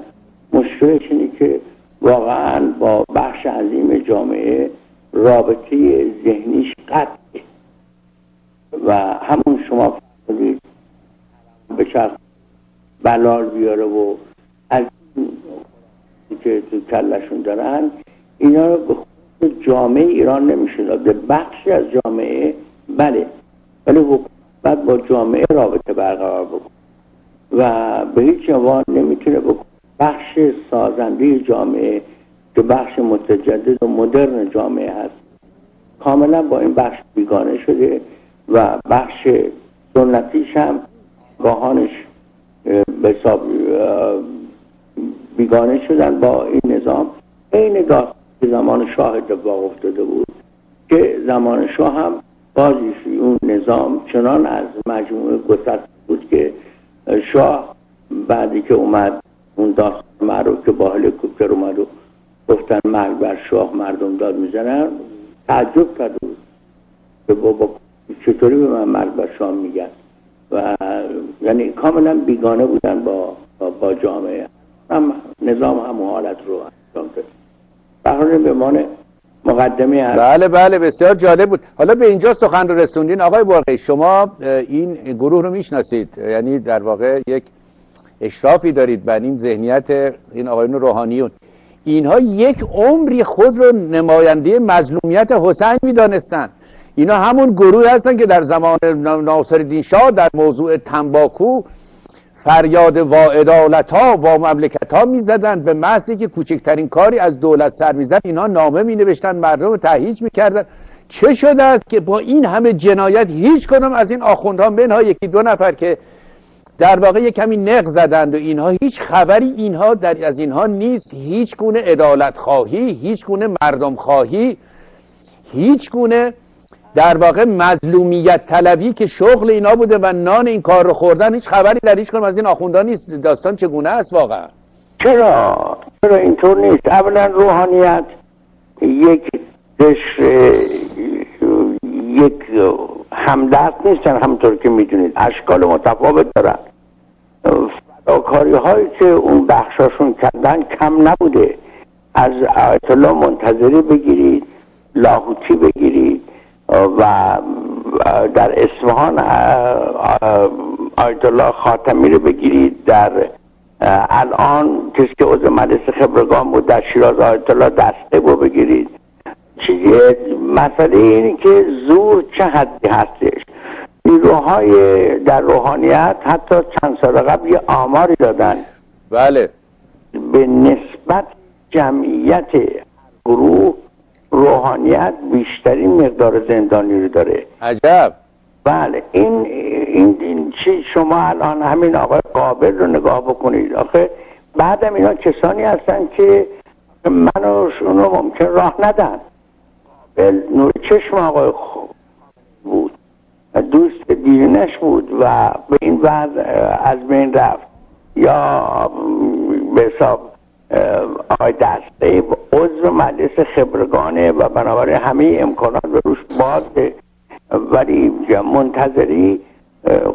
[SPEAKER 2] مشکلش اینه که واقعا با بخش عظیم جامعه رابطه ذهنیش قطعه. و همون شما فرمودید به بلال بیاره و از که تو کلشون دارن اینا رو به جامعه ایران نمیشه داده بخشی از جامعه بله ولی حکومت با جامعه رابطه برقرار بکن و به هیچ عنوان نمی‌تونه بکن بخش سازنده جامعه که بخش متجدد و مدرن جامعه هست. کاملا با این بخش بیگانه شده و بخش سنتیش هم گاهانش به بیگانه شدن با این نظام. عین داستان زمان شاه اتفاق افتاده بود که زمان شاه هم بازی اون نظام چنان از مجموعه گسست بود که شاه بعدی که اومد اون داستان معروف که با هلیکوپتر اومد و گفتن مرگ بر شاه مردم داد می‌زنن تعجب کرد که بابا چطوری به من مرگ بر شاه میگن؟ و یعنی کاملا بیگانه بودن با با, جامعه. هم نظام همون حالت رو انجام داد. به مان مقدمه هست.
[SPEAKER 1] بله بله بسیار جالب بود. حالا به اینجا سخن رو رسوندین. آقای برقی شما این گروه رو می‌شناسید. یعنی در واقع یک اشرافی دارید بر این ذهنیت این آقایون روحانیون. اینها یک عمری خود رو نماینده مظلومیت حسین می‌دانستند. اینا همون گروه هستن که در زمان ناصر شاه در موضوع تنباکو فریاد و ادالت ها و مملکت ها می زدن به محضی که کوچکترین کاری از دولت سر می زد اینا نامه می نوشتن مردم رو تهییج می کردن چه شده است که با این همه جنایت هیچ کنم از این آخوندها منها یکی دو نفر که در واقع یک کمی نق زدند و اینها هیچ خبری اینها در از اینها نیست. هیچ گونه ادالت خواهی هیچ گونه مردم خواهی هیچ گونه در واقع مظلومیت طلبی که شغل اینا بوده و نان این کار رو خوردن هیچ خبری در هیچ از این آخوندان نیست. داستان چگونه است واقعا؟
[SPEAKER 2] چرا؟ چرا اینطور نیست؟ اولا روحانیت یک دش یک همدست نیستن همطور که می‌دونید اشکال متفاوت دارن فداکاری هایی که اون بخشاشون کردن کم نبوده. از الله منتظری بگیرید لاهوتی بگیرید. و در اصفهان آیت الله خاتمی رو بگیرید. در الان کسی که عضو مجلس خبرگان بود در شیراز آیت الله دسته رو بگیرید. چیزی مسئله اینه که زور چه حدی هستش؟ نیروهای در روحانیت حتی چند سال قبل یه آماری دادن.
[SPEAKER 1] بله.
[SPEAKER 2] به نسبت جمعیت گروه روحانیت بیشترین مقدار زندانی رو داره.
[SPEAKER 1] عجب.
[SPEAKER 2] بله این این, این چی شما الان همین آقای قابل رو نگاه بکنید. آخه بعدم اینا کسانی هستن که منو شونو ممکن راه ندن. قابل نور چشم آقای بود. دوست دیرینش بود و به این وضع از بین رفت. یا به حساب آقای دسته عضو مجلس خبرگانه و بنابراین همه امکانات به روش بازه ولی منتظری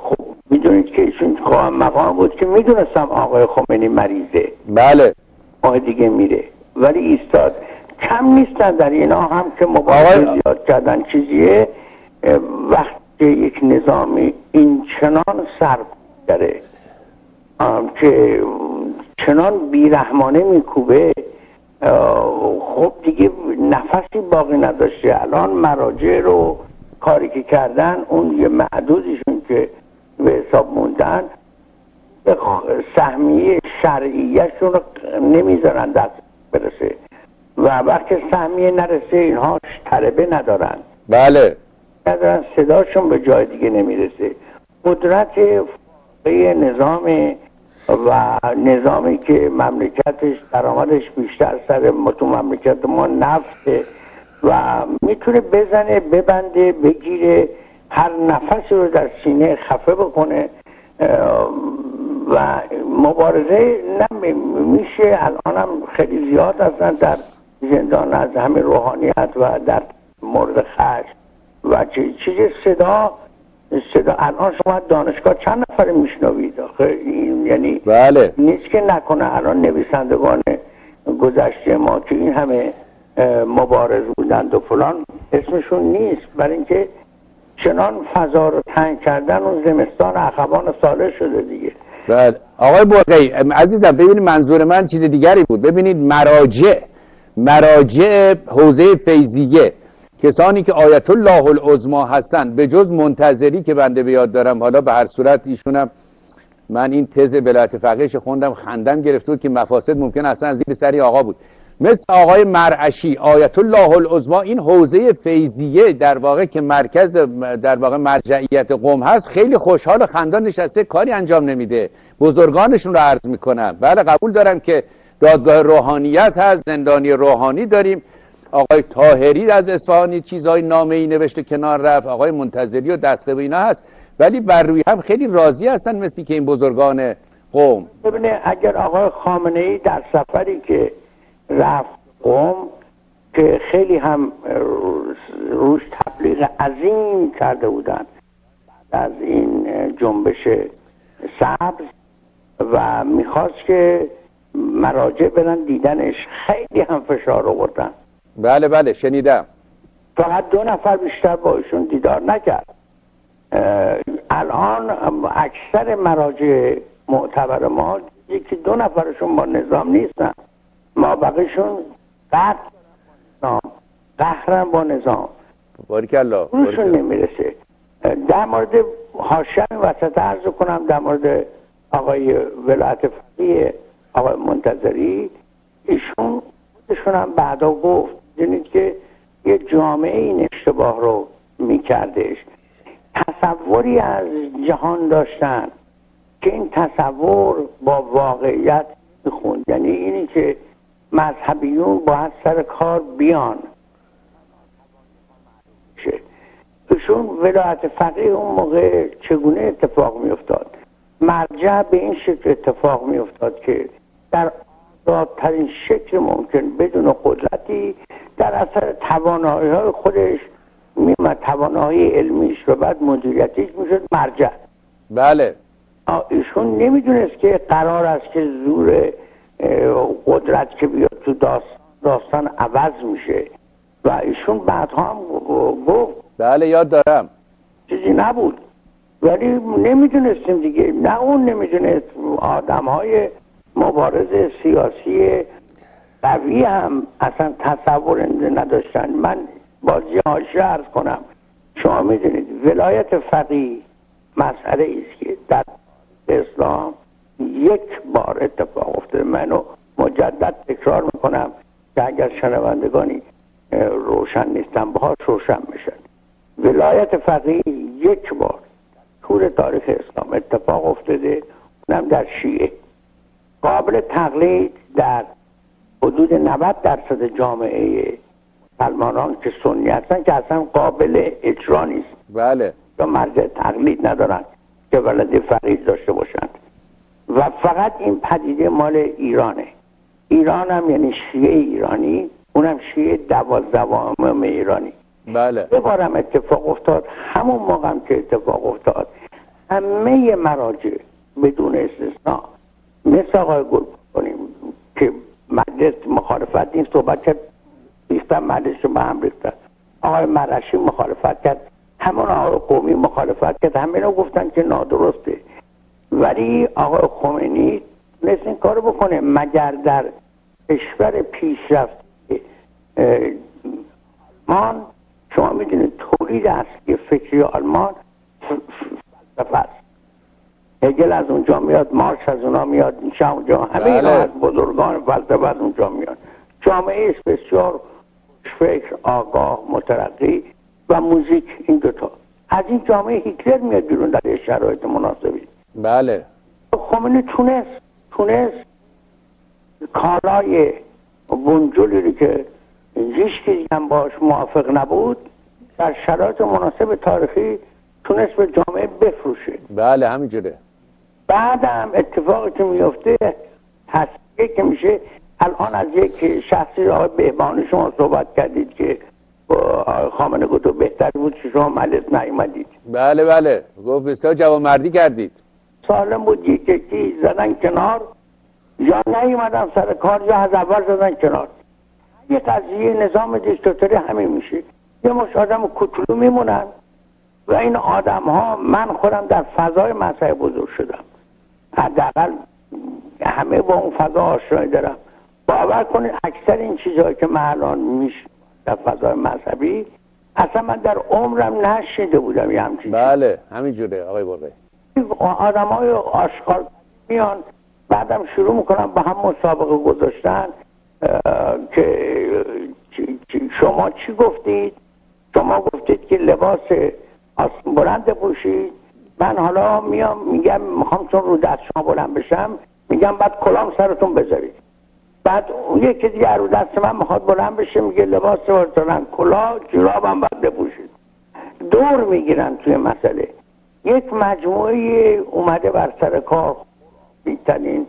[SPEAKER 2] خب می‌دونید که ایشون مقام بود که می‌دونستم آقای خمینی مریضه.
[SPEAKER 1] بله.
[SPEAKER 2] ماه دیگه میره. ولی ایستاد. کم نیستن در اینا هم که مبارزه زیاد کردن. چیزیه؟ وقتی یک نظامی این چنان سر داره. که چنان بیرحمانه میکوبه خب دیگه نفسی باقی نداشته. الان مراجع رو کاری که کردن اون یه معدودیشون که به حساب موندن سهمیه شرعیشون رو نمی‌ذارن دست برسه. و وقتی سهمیه نرسه اینها طلبه ندارن.
[SPEAKER 1] بله.
[SPEAKER 2] ندارن صداشون به جای دیگه نمی‌رسه. قدرت نظام و نظامی که مملکتش درآمدش بیشتر سر تو مملکت ما نفته و می‌تونه بزنه ببنده بگیره هر نفسی رو در سینه خفه بکنه و مبارزه میشه. الان هم خیلی زیاد هستن در زندان از همه روحانیت و در مورد خش و چیز صدا صدا الان شما دانشگاه چند نفر میشنوید این یعنی
[SPEAKER 1] بله.
[SPEAKER 2] نیست که نکنه. الان نویسندگان گذشته ما که این همه مبارز بودند و فلان اسمشون نیست. برای اینکه چنان فضا رو تنگ کردن اون زمستان اخوان ساله شده دیگه.
[SPEAKER 1] بله. آقای برقی عزیزم ببینید منظور من چیز دیگری بود. ببینید مراجع مراجع حوزه فیزیه کسانی که آیت الله العظما هستند به جز منتظری که بنده به یاد دارم حالا به هر صورت ایشونم من این تز بلایت فقیهش خوندم خندم گرفته بود که مفاسد ممکن اصلا از زیر سری آقا بود. مثل آقای مرعشی آیت الله العظما این حوزه فیضیه در واقع که مرکز در واقع مرجعیت قوم هست خیلی خوشحال و خندان نشسته کاری انجام نمیده. بزرگانشون رو عرض می‌کنم. بله قبول دارم که دادگاه روحانیت هست زندانی روحانی داریم. آقای تاهری از اصفهانی چیزهای نامه ای نوشته کنار رفت. آقای منتظری و دسته و اینا هست. ولی بر روی هم خیلی راضی هستن مثل که این بزرگان قوم.
[SPEAKER 2] ببینه اگر آقای خامنه ای در سفری که رفت قوم که خیلی هم روش تبلیغ عظیم کرده بودن از این جنبش سبز و می‌خواست که مراجع برن دیدنش خیلی هم فشار آوردن.
[SPEAKER 1] بله بله شنیدم.
[SPEAKER 2] فقط دو نفر بیشتر با ایشون دیدار نکرد. الان اکثر مراجع معتبر ما یکی دو نفرشون با نظام نیستن. ما بقیشون نظام قهرن با نظام.
[SPEAKER 1] باریکالله
[SPEAKER 2] روشون نمی‌رسه. در مورد حاشیه وسط عرض کنم در مورد آقای ولایت فقیه آقای منتظری ایشون خودشون هم بعدا گفت دیدید که یه جامعه این اشتباه رو میکردش. تصوری از جهان داشتن که این تصور با واقعیت می‌خوند. یعنی اینی که مذهبیون باید سر کار بیان. ایشون ولایت فقیه اون موقع چگونه اتفاق میافتاد؟ مرجع به این شکل اتفاق میافتاد که در آزادترین شکل ممکن بدون قدرتی در اثر توانایی های خودش میمد توانایی علمیش و بعد مدیریتیش می‌شد مرجع.
[SPEAKER 1] بله.
[SPEAKER 2] ایشون نمی‌دونست که قرار است که زور قدرت که بیاد تو داستان, داستان عوض میشه. و ایشون بعدها هم گفت
[SPEAKER 1] بله یاد دارم.
[SPEAKER 2] چیزی نبود. ولی نمی‌دونستیم دیگه. نه اون نمی‌دونست. آدم های مبارز سیاسی قوی هم اصلا تصور نداشتن. من باز یه عرض کنم. شما می‌دونید ولایت فقیه مسئله است که در اسلام یک بار اتفاق افتاده. منو مجدد تکرار می‌کنم که اگر شنوندگانی روشن نیستن باهاش روشن میشن. ولایت فقیه یک بار طول تاریخ اسلام اتفاق افتاده. اونم در شیعه. قابل تقلید در حدود 90 درصد جامعه مسلمانان که سنی هستن که اصلا قابل اجرا نیست.
[SPEAKER 1] بله.
[SPEAKER 2] یا مرجع تقلید ندارن که ولد فقید داشته باشند و فقط این پدیده مال ایرانه. ایران هم یعنی شیعه ایرانی اونم شیعه دوازدوام ایرانی.
[SPEAKER 1] بله.
[SPEAKER 2] یه بارم اتفاق افتاد همون موقع هم که اتفاق افتاد همه مراجع بدون استثناء مثل آقای گل کنیم که مجلس مخالفت این صحبت کرد. ریختن مجلس رو به هم ریختن آقای مرشی مخالفت کرد. همون آقای قومی مخالفت کرد. همه رو گفتن که نادرسته. ولی آقای خمینی مثل این کارو بکنه. مگر در کشور پیشرفت آلمان شما می‌دونید تولید اصلی فکری آلمان فلسفه است. هگل از اونجا میاد مارکس از اونها میاد نیشه اونجا همه اینا
[SPEAKER 1] بله.
[SPEAKER 2] از بزرگان فلسفه از اونجا میاد. جامعه است بسیار فکر آگاه مترقی و موزیک این دوتا از این جامعه هیتلر میاد بیرون در شرایط مناسبی.
[SPEAKER 1] بله.
[SPEAKER 2] خمینی تونست تونست کالای بنجلی رو که هیچ کسی هم باش موافق نبود در شرایط مناسب تاریخی تونست به جامعه بفروشه.
[SPEAKER 1] بله همینجوره.
[SPEAKER 2] بعدم اتفاقی که میفته تصفیه که میشه. الان از یک شخصی آقای بهبانی شما صحبت کردید که خامنه گفتو بهتر بود که شما مجلس نیومدید.
[SPEAKER 1] بله بله. گفت بسیار جوانمردی کردید.
[SPEAKER 2] سالم بود یک یکی زدن کنار؟ یا نیومدن سر کار یا از اول زدن کنار؟ یه قضیه نظام دیکتاتوری همین میشه. یه مش آدم کوچولو میمونن و این آدم ها من خودم در فضای مسیح بزرگ شدم. حداقل همه با اون فضا آشنایی دارم. باور کنید اکثر این چیزهایی که من الان میش در فضای مذهبی اصلا من در عمرم نشیده بودم یه همچین
[SPEAKER 1] بله همینجوره آقای برقی
[SPEAKER 2] آدم های آشکار میان بعدم شروع می‌کنن با هم مسابقه گذاشتن که شما چی گفتید؟ شما گفتید که لباس آسم بلند پوشید من حالا میام میگم می‌خوام چون رو دست شما بلند بشم میگم بعد کلام سرتون بذارید. بعد اون یکی دیگه رو دست من می‌خواد بلند بشه میگه لباس ورزارن کلا جرابم باید بپوشید. دور می‌گیرن توی مسئله. یک مجموعه اومده بر سر کار. بیترین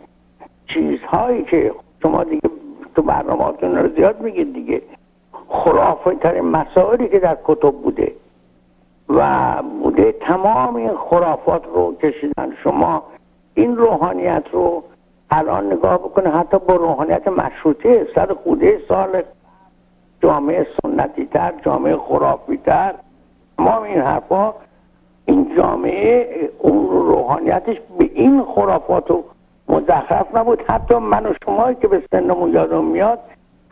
[SPEAKER 2] چیزهایی که شما دیگه تو برنامهاتون رو زیاد میگید دیگه. خرافه ترین مسائلی که در کتب بوده. و بوده تمام این خرافات رو کشیدن. شما این روحانیت رو الان نگاه بکنه حتی با روحانیت مشروطه صد خوده سال جامعه سنتی تر جامعه خرافی تر تمام این حرفا این جامعه اون روحانیتش به این خرافات و مزخرف نبود. حتی من و شمایی که به سنمون یادم میاد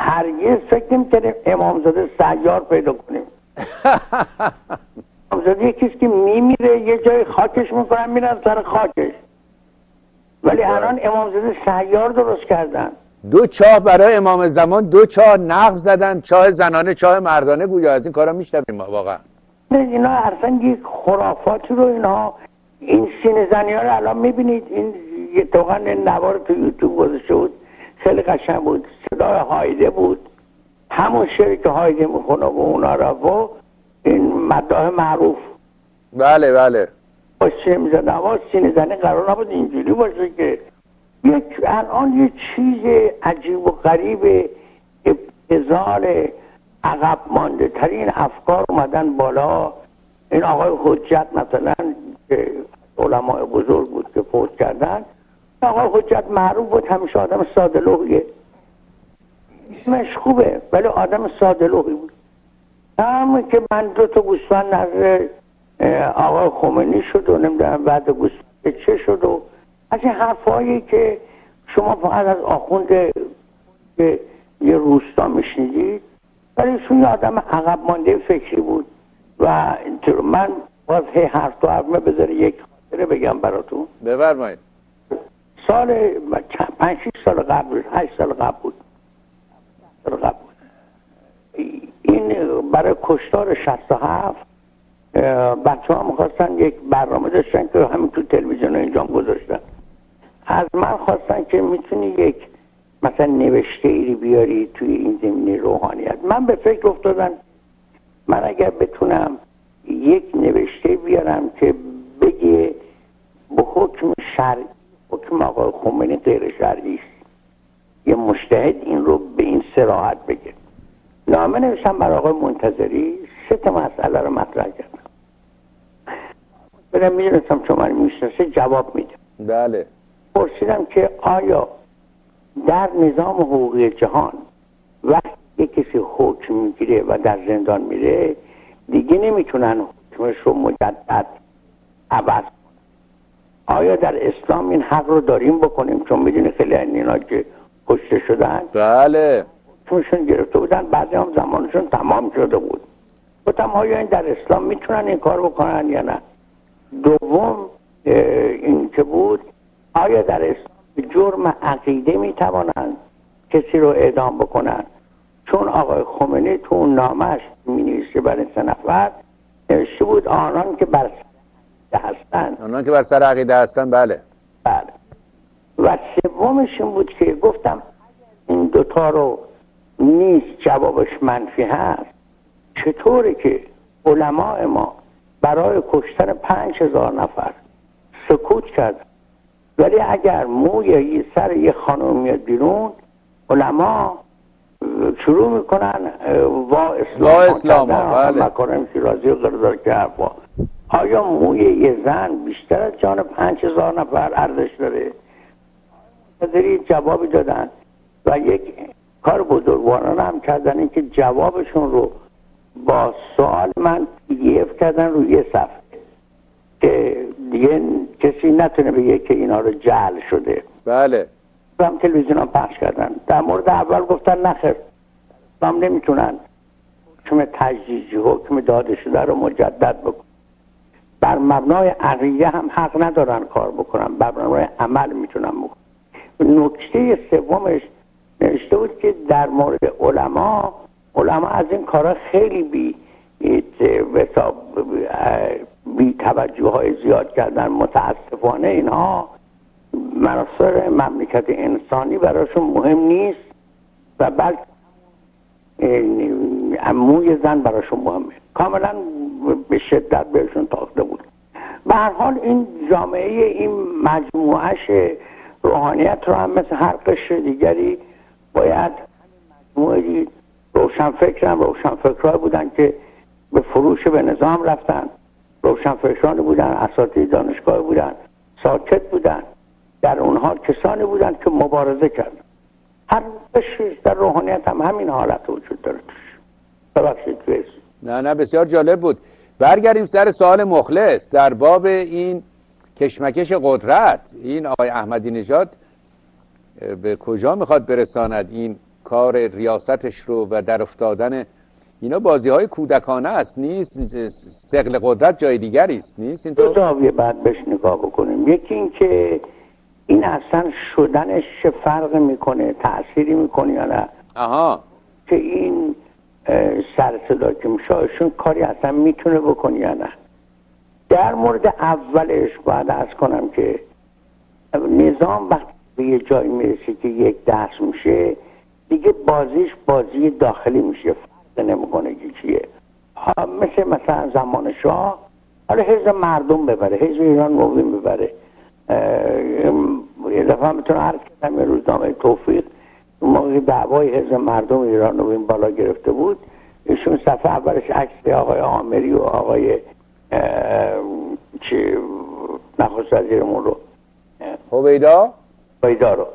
[SPEAKER 2] هرگز فکر نمی‌کنیم امامزاده سیار پیدا کنیم. <laughs> امامزاده یکیست که میمیره یه جای خاکش می‌کنن میرن سر خاکش. ولی الان امامزاده سیار درست کردن.
[SPEAKER 1] دو چاه برای امام زمان دو چاه نقض زدن چاه زنانه چاه مردانه گویا. از این کارا میشنویم ما واقعا.
[SPEAKER 2] اینا اصلا یک خرافاتی رو اینا این سینه زنی ها رو الان می‌بینید. این یه توقن نوار تو یوتیوب گذاشته بود. خیلی قشنگ بود. صدای هایده بود. همون شعری که هایده می‌خونه و اونا را و این مداه معروف.
[SPEAKER 1] بله بله.
[SPEAKER 2] با چه می‌زد اما سینه زنی قرار نبود اینجوری باشه که یک الان یه چیز عجیب و غریب ابتزال عقب مانده ترین افکار اومدن بالا. این آقای حجت مثلا که علماء بزرگ بود که فوت کردن آقای حجت معروف بود همیشه آدم ساده لوحیه. اسمش خوبه ولی آدم ساده لوحی بود. همون که من دو تا گوسفند نظر آقای خمینی شد و نمی‌دونم بعد گوسفند چه شد و از این حرفایی که شما فقط از آخوند یه روستا میشنیدید ولی ایشون یه آدم عقب مانده فکری بود و من باز هی حرف تو حرف بذاره یک خاطره بگم براتون.
[SPEAKER 1] بفرمایید.
[SPEAKER 2] سال پنج سال قبل هشت سال قبل بود. سال قبل. بود این برای کشتار 67 بچه ها می‌خواستن یک برنامه داشتن که همین تو تلویزیون اینجا گذاشتن. از من خواستن که می‌تونی یک مثلا نوشته ای بیاری توی این زمینه روحانیت. من به فکر افتادم من اگر بتونم یک نوشته بیارم که بگه به حکم شرعی حکم آقای خمینی غیر شرعی است. یه مشتهد این رو به این سراحت بگه. نامه نوشتم بر آقای منتظری. سه تا مسئله رو مطرح کردم. برم می‌دونستم چون من می‌شناسه جواب میده.
[SPEAKER 1] بله.
[SPEAKER 2] پرسیدم که آیا در نظام حقوقی جهان وقتی یک کسی حکم می‌گیره و در زندان میره دیگه نمی‌تونن حکمش رو مجدد عوض آیا در اسلام این حق رو داریم بکنیم؟ چون می‌دونی خیلی اینا که کشته شدن.
[SPEAKER 1] بله.
[SPEAKER 2] چونشون گرفته بودن. بعضی هم زمانشون تمام شده بود. گفتم آیا این در اسلام می‌تونن این کار بکنن یا نه؟ دوم این که بود آیا در اسلام جرم عقیده می‌توانند کسی رو اعدام بکنن؟ چون آقای خمینی تو اون نامش می برای سه نفر نوشته بود آنان که بر هستن.
[SPEAKER 1] آنان که بر سر عقیده هستن بله.
[SPEAKER 2] بله. و سومش این بود که گفتم این دوتا رو نیست جوابش منفی هست. چطوره که علماء ما برای کشتن پنج هزار نفر سکوت کرد. ولی اگر موی سر یه خانم میاد بیرون علما شروع می‌کنن وا اسلام,
[SPEAKER 1] اسلام بله.
[SPEAKER 2] مکارم شیرازی و که حرفا آیا موی یه زن بیشتر از جان پنج هزار نفر ارزش داره؟ جوابی دادن. و یک کار بزرگواران هم کردن این که جوابشون رو با سوال من پیف کردن روی صفحه. که دیگه کسی نتونه بگه که اینا رو جعل شده.
[SPEAKER 1] بله.
[SPEAKER 2] هم تلویزیون هم پخش کردن. در مورد اول گفتن نخیر. هم نمی‌تونن. حکم تجدیدی حکم داده شده رو مجدد بکن. بر مبنای عقیده هم حق ندارن کار بکنن. بر مبنای عمل می‌تونن بکنن نکته سومش نوشته بود که در مورد علما علما از این کارا خیلی بی بی توجه های زیاد کردن متاسفانه اینها مناصر مملکت انسانی براشون مهم نیست و بلکه موی زن براشون مهمه. کاملا به شدت بهشون تاخته بود. به هر حال این جامعه این مجموعش روحانیت رو هم مثل هر قشر دیگری باید مجموعه روشن فکرم روشن فکرهای بودن که به فروش به نظام رفتن. روشن فکرانی بودن اساتید دانشگاه بودن ساکت بودن. در اونها کسانی بودن که مبارزه کردن. هر قشر در روحانیت هم همین حالت وجود داره ببخشید
[SPEAKER 1] نه نه بسیار جالب بود. برگردیم سر سوال مخلص. در باب این کشمکش قدرت این آقای احمدی نژاد به کجا می‌خواد برساند این کار ریاستش رو و در افتادن اینا بازی های کودکانه است نیست سقل قدرت جای دیگری است نیست این
[SPEAKER 2] دو زاویه بعد بهش نگاه بکنیم. یکی این که این اصلا شدنش چه فرق می‌کنه تأثیری می‌کنه یا نه؟
[SPEAKER 1] آها.
[SPEAKER 2] که این سر صدا که میشه کاری اصلا می‌تونه بکنی یا نه؟ در مورد اولش باید از کنم که نظام وقتی به یه جایی می‌رسه که یک دست میشه دیگه بازیش بازی داخلی میشه فرق نمی‌کنه که چیه. مثل مثلا زمان شاه حالا حزب مردم ببره حزب ایران موین ببره. یه دفعه می‌تونه هر کدام یه روزنامه توفیق موقع دعوای حزب مردم ایران رو بالا گرفته بود. ایشون صفحه اولش عکس آقای آمری و آقای چی نخست وزیرمون رو.
[SPEAKER 1] هویدا
[SPEAKER 2] هویدا رو.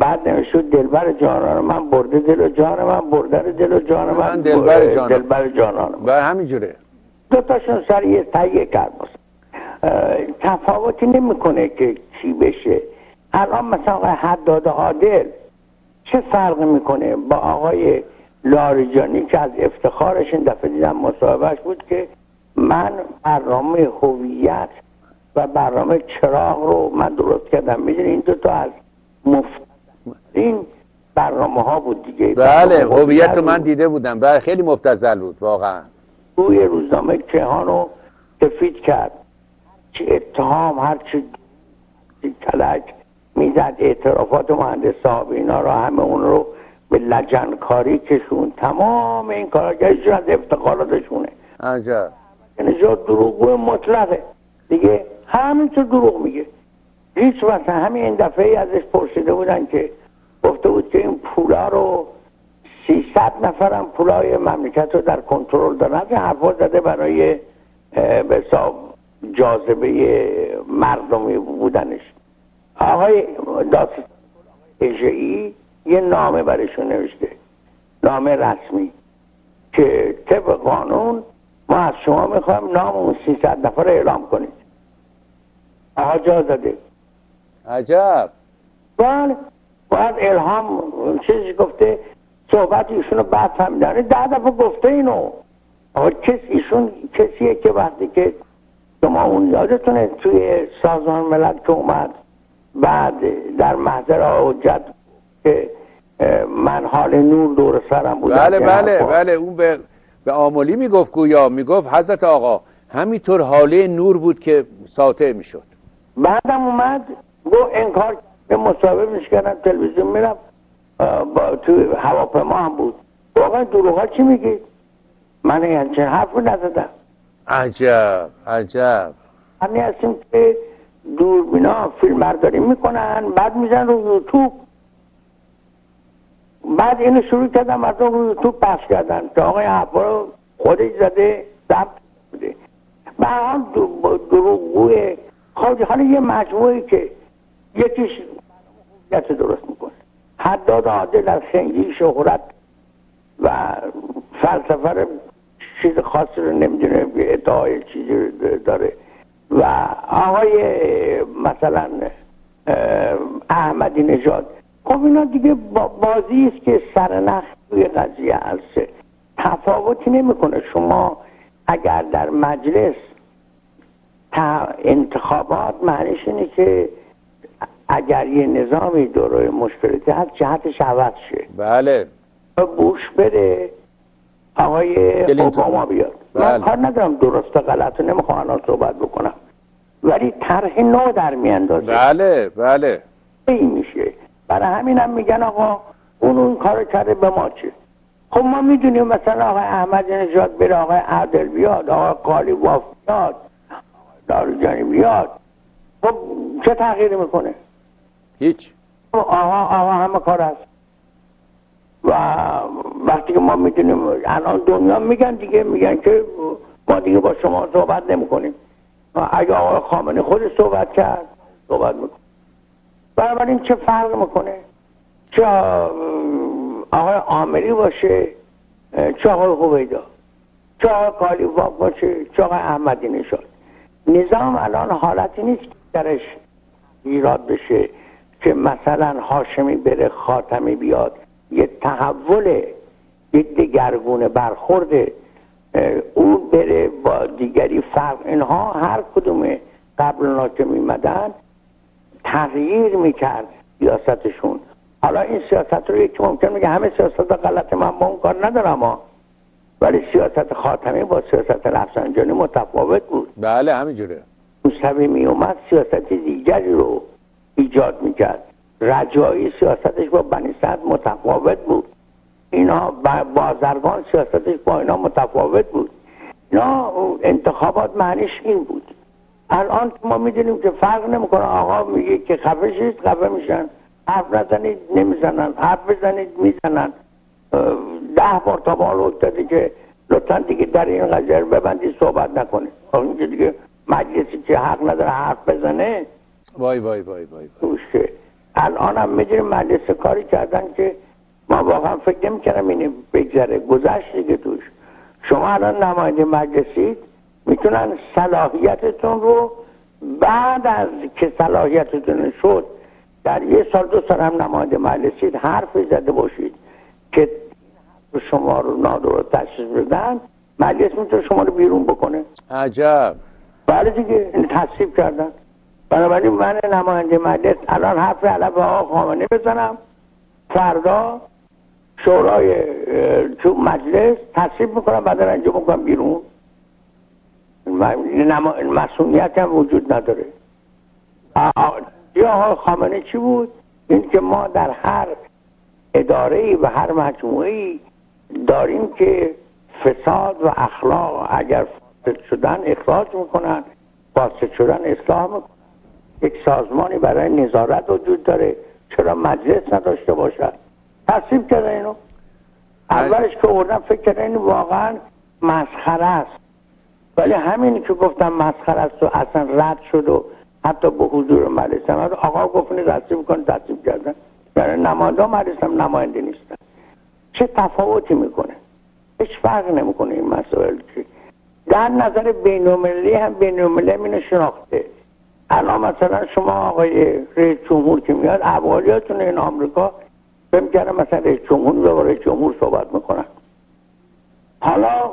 [SPEAKER 2] بعد نمی‌شود دلبر جانان من برده دل و جان من برده دل و جان من,
[SPEAKER 1] من دلبر جانان
[SPEAKER 2] دلبر جانان
[SPEAKER 1] بله، همینجوره.
[SPEAKER 2] دو تاشون سر یه تهیه کرد تفاوتی نمی‌کنه که چی بشه. الان مثلا آقای حداد عادل چه فرق می‌کنه با آقای لاریجانی که از افتخارش این دفعه دیدم مصاحبهش بود که من برنامه هویت و برنامه چراغ رو من درست کردم. می‌دونی این دو تا از این برنامه ها بود دیگه.
[SPEAKER 1] بله هویت رو من دیده بودم. بله خیلی مفتزل بود واقعا.
[SPEAKER 2] روی روزنامه کهان رو سفید کرد. چه اتهام هر چه کلک می‌زد اعترافات مهندس صاحب اینا رو همه اون رو به لجنکاری کشون تمام این کارگرشون از افتخاراتشونه.
[SPEAKER 1] عجب.
[SPEAKER 2] یعنی جا دروغگو مطلقه. دیگه همینطور دروغ میگه. هیچ وقت همین دفعه ازش پرسیده بودن که گفته بود که این پولا رو سیصد نفرم پولای مملکت رو در کنترل دارن. که حرفا زده برای به جاذبه مردمی بودنش. آقای داست اجعی یه نامه برشون نوشته. نامه رسمی که طبق قانون ما از شما می‌خوایم نام اون سیصد نفر اعلام کنید آقا جا زده.
[SPEAKER 1] عجب.
[SPEAKER 2] بله. باید الهام چیزی گفته صحبت ایشون رو بعد فهمیدن. ده دفعه گفته اینو. آقا کس ایشون کسیه که وقتی که شما اون یادتونه توی سازمان ملل که اومد بعد در محضر حجت که من حال نور دور سرم بودم
[SPEAKER 1] بله بله بله. اون به به آمولی می‌گفت گویا. می‌گفت حضرت آقا همینطور حاله نور بود که ساطع می‌شد.
[SPEAKER 2] بعدم اومد گو انکار به مصاحبه میشکنن تلویزیون میرم با تو هواپیما هم بود. واقعا دروغ چی میگی؟ من یعنی چه حرف نزدم.
[SPEAKER 1] عجب عجب.
[SPEAKER 2] همین هستیم که دوربینا فیلم برداری می‌کنن بعد میزن رو یوتیوب. بعد اینو شروع کردم از اون رو یوتیوب پخش کردن که آقای رو خودش زده ضبط بوده به هم دروغگوه خب حالا یه مجموعی که یکیش هویت درست می‌کنه. حداد عادل در خنگی شهرت و فلسفه چیز خاصی رو نمی‌دونه ادعای چیزی داره. و آقای مثلا احمدی نژاد خب اینا دیگه بازی است که سرنخ توی قضیه هست. تفاوتی نمی‌کنه. شما اگر در مجلس انتخابات معنیش اینه که اگر یه نظامی دوره مشکلاتی هست جهتش عوض شه.
[SPEAKER 1] بله.
[SPEAKER 2] بوش بره آقای اوباما بیاد. بله. من کار ندارم درست غلط نمی‌خوام الان صحبت بکنم. ولی طرح نو در میاندازه.
[SPEAKER 1] بله بله.
[SPEAKER 2] این میشه. برای همین هم میگن آقا اون اون کار کرده به ما چه؟ خب ما می‌دونیم مثلا آقای احمد نژاد بره آقای عدل بیاد آقای قالی واف بیاد داروجانی بیاد. خب چه تغییری می‌کنه؟
[SPEAKER 1] هیچ.
[SPEAKER 2] آقا آقا همه کار هست و وقتی که ما می‌دونیم الان دنیا میگن دیگه میگن که ما دیگه با شما صحبت نمی‌کنیم. اگه آقای خامنه خود صحبت کرد صحبت می‌کنه بنابراین چه فرق می‌کنه؟ چه آقای آمری باشه چه آقای خوبیدا چه آقای قالیباف باشه چه آقای احمدی نشاد نظام الان حالتی نیست که درش ایراد بشه. که مثلا هاشمی بره خاتمی بیاد یه تحول یه دگرگون برخورده اون بره با دیگری فرق اینها هر کدوم قبل که میمدن تغییر می‌کرد سیاستشون. حالا این سیاست رو یکی ممکن میگه همه سیاست غلط من با اون کار ندارم ها. ولی سیاست خاتمی با سیاست رفسنجانی متفاوت بود.
[SPEAKER 1] بله همینجوره.
[SPEAKER 2] موسوی می اومد سیاست دیگری رو ایجاد می‌کرد. رجایی سیاستش با بنی متفاوت بود. اینا بازرگان سیاستش با اینا متفاوت بود. اینا انتخابات معنیش این بود. الان ما می‌دونیم که فرق نمی‌کنه. آقا میگه که خفه شید خفه میشن. حرف نزنید نمی‌زنن. حرف بزنید می‌زنن. ده بار تا بال افتاده که لطفا دیگه در این قضیه ببندید صحبت نکنید. خب اینکه دیگه مجلسی که حق نداره حرف بزنه
[SPEAKER 1] وای وای وای وای, وای.
[SPEAKER 2] الان هم مجلس کاری کردن که ما واقعا فکر نمی کردم اینه بگذره. گذشت دیگه توش. شما الان نماینده مجلسید می‌تونن صلاحیتتون رو بعد از که صلاحیتتون شد در یه سال دو سال هم نماینده مجلسید حرف زده باشید که شما رو نادرست تشخیص بدن مجلس می‌تونه شما رو بیرون بکنه.
[SPEAKER 1] عجب.
[SPEAKER 2] بله دیگه تصویب کردن. بنابراین من نماینده مجلس الان حرف علف آقا خامنه بزنم. فردا شورای تو مجلس تصویب می‌کنم بعد انجام می‌کنم بیرون. مسئولیت هم وجود نداره. یا آقا خامنه چی بود؟ این که ما در هر اداره و هر مجموعه داریم که فساد و اخلاق اگر فاسد شدن اخراج می‌کنن فاسد شدن اصلاح می‌کنن. یک سازمانی برای نظارت وجود داره. چرا مجلس نداشته باشد؟ تصویب کرده اینو. اولش که اردم فکر کرده این واقعا مسخره است. ولی همینی که گفتم مسخره است و اصلا رد شد و حتی به حضور مجلس آقا گفت تصویب کن تصویب کردن. برای نماینده مجلس هم نماینده نیستن چه تفاوتی می‌کنه؟ هیچ فرق نمی‌کنه این مسائل که. در نظر بینوملی هم بینوملی اینو شناخته. الان مثلا شما آقای رئیس جمهور که میاد اوالیاتون این آمریکا کردن مثلا رئیس جمهور و رئیس جمهور صحبت می‌کنن. حالا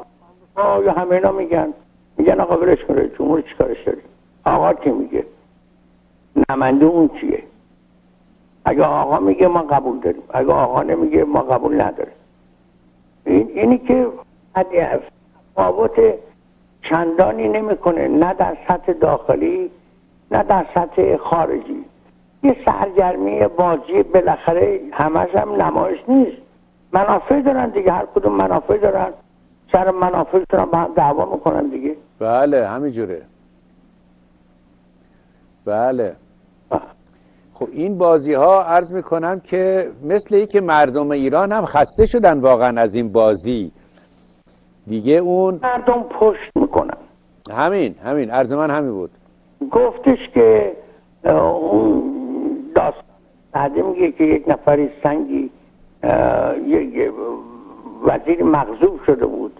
[SPEAKER 2] یا همه اینا میگن. میگن آقا برش کن رئیس جمهور چیکارش داری آقا کی میگه؟ نمنده اون چیه؟ اگه آقا میگه ما قبول داریم. اگه آقا نمیگه ما قبول نداریم. این اینی که تفاوت چندانی نمی‌کنه. نه در سطح داخلی نه در سطح خارجی. یه سرگرمی بازی بالاخره همش هم نمایش نیست. منافع دارن دیگه هر کدوم منافع دارن. سر منافعشون با هم دعوا می‌کنن دیگه.
[SPEAKER 1] بله همینجوره. بله. خب این بازی ها عرض می‌کنم که مثل ای که مردم ایران هم خسته شدن واقعا از این بازی. دیگه اون
[SPEAKER 2] مردم پشت می‌کنن.
[SPEAKER 1] همین همین. عرض من همین بود.
[SPEAKER 2] گفتش که اون داست میگه که یک نفری سنگی یک وزیر مغزوب شده بود.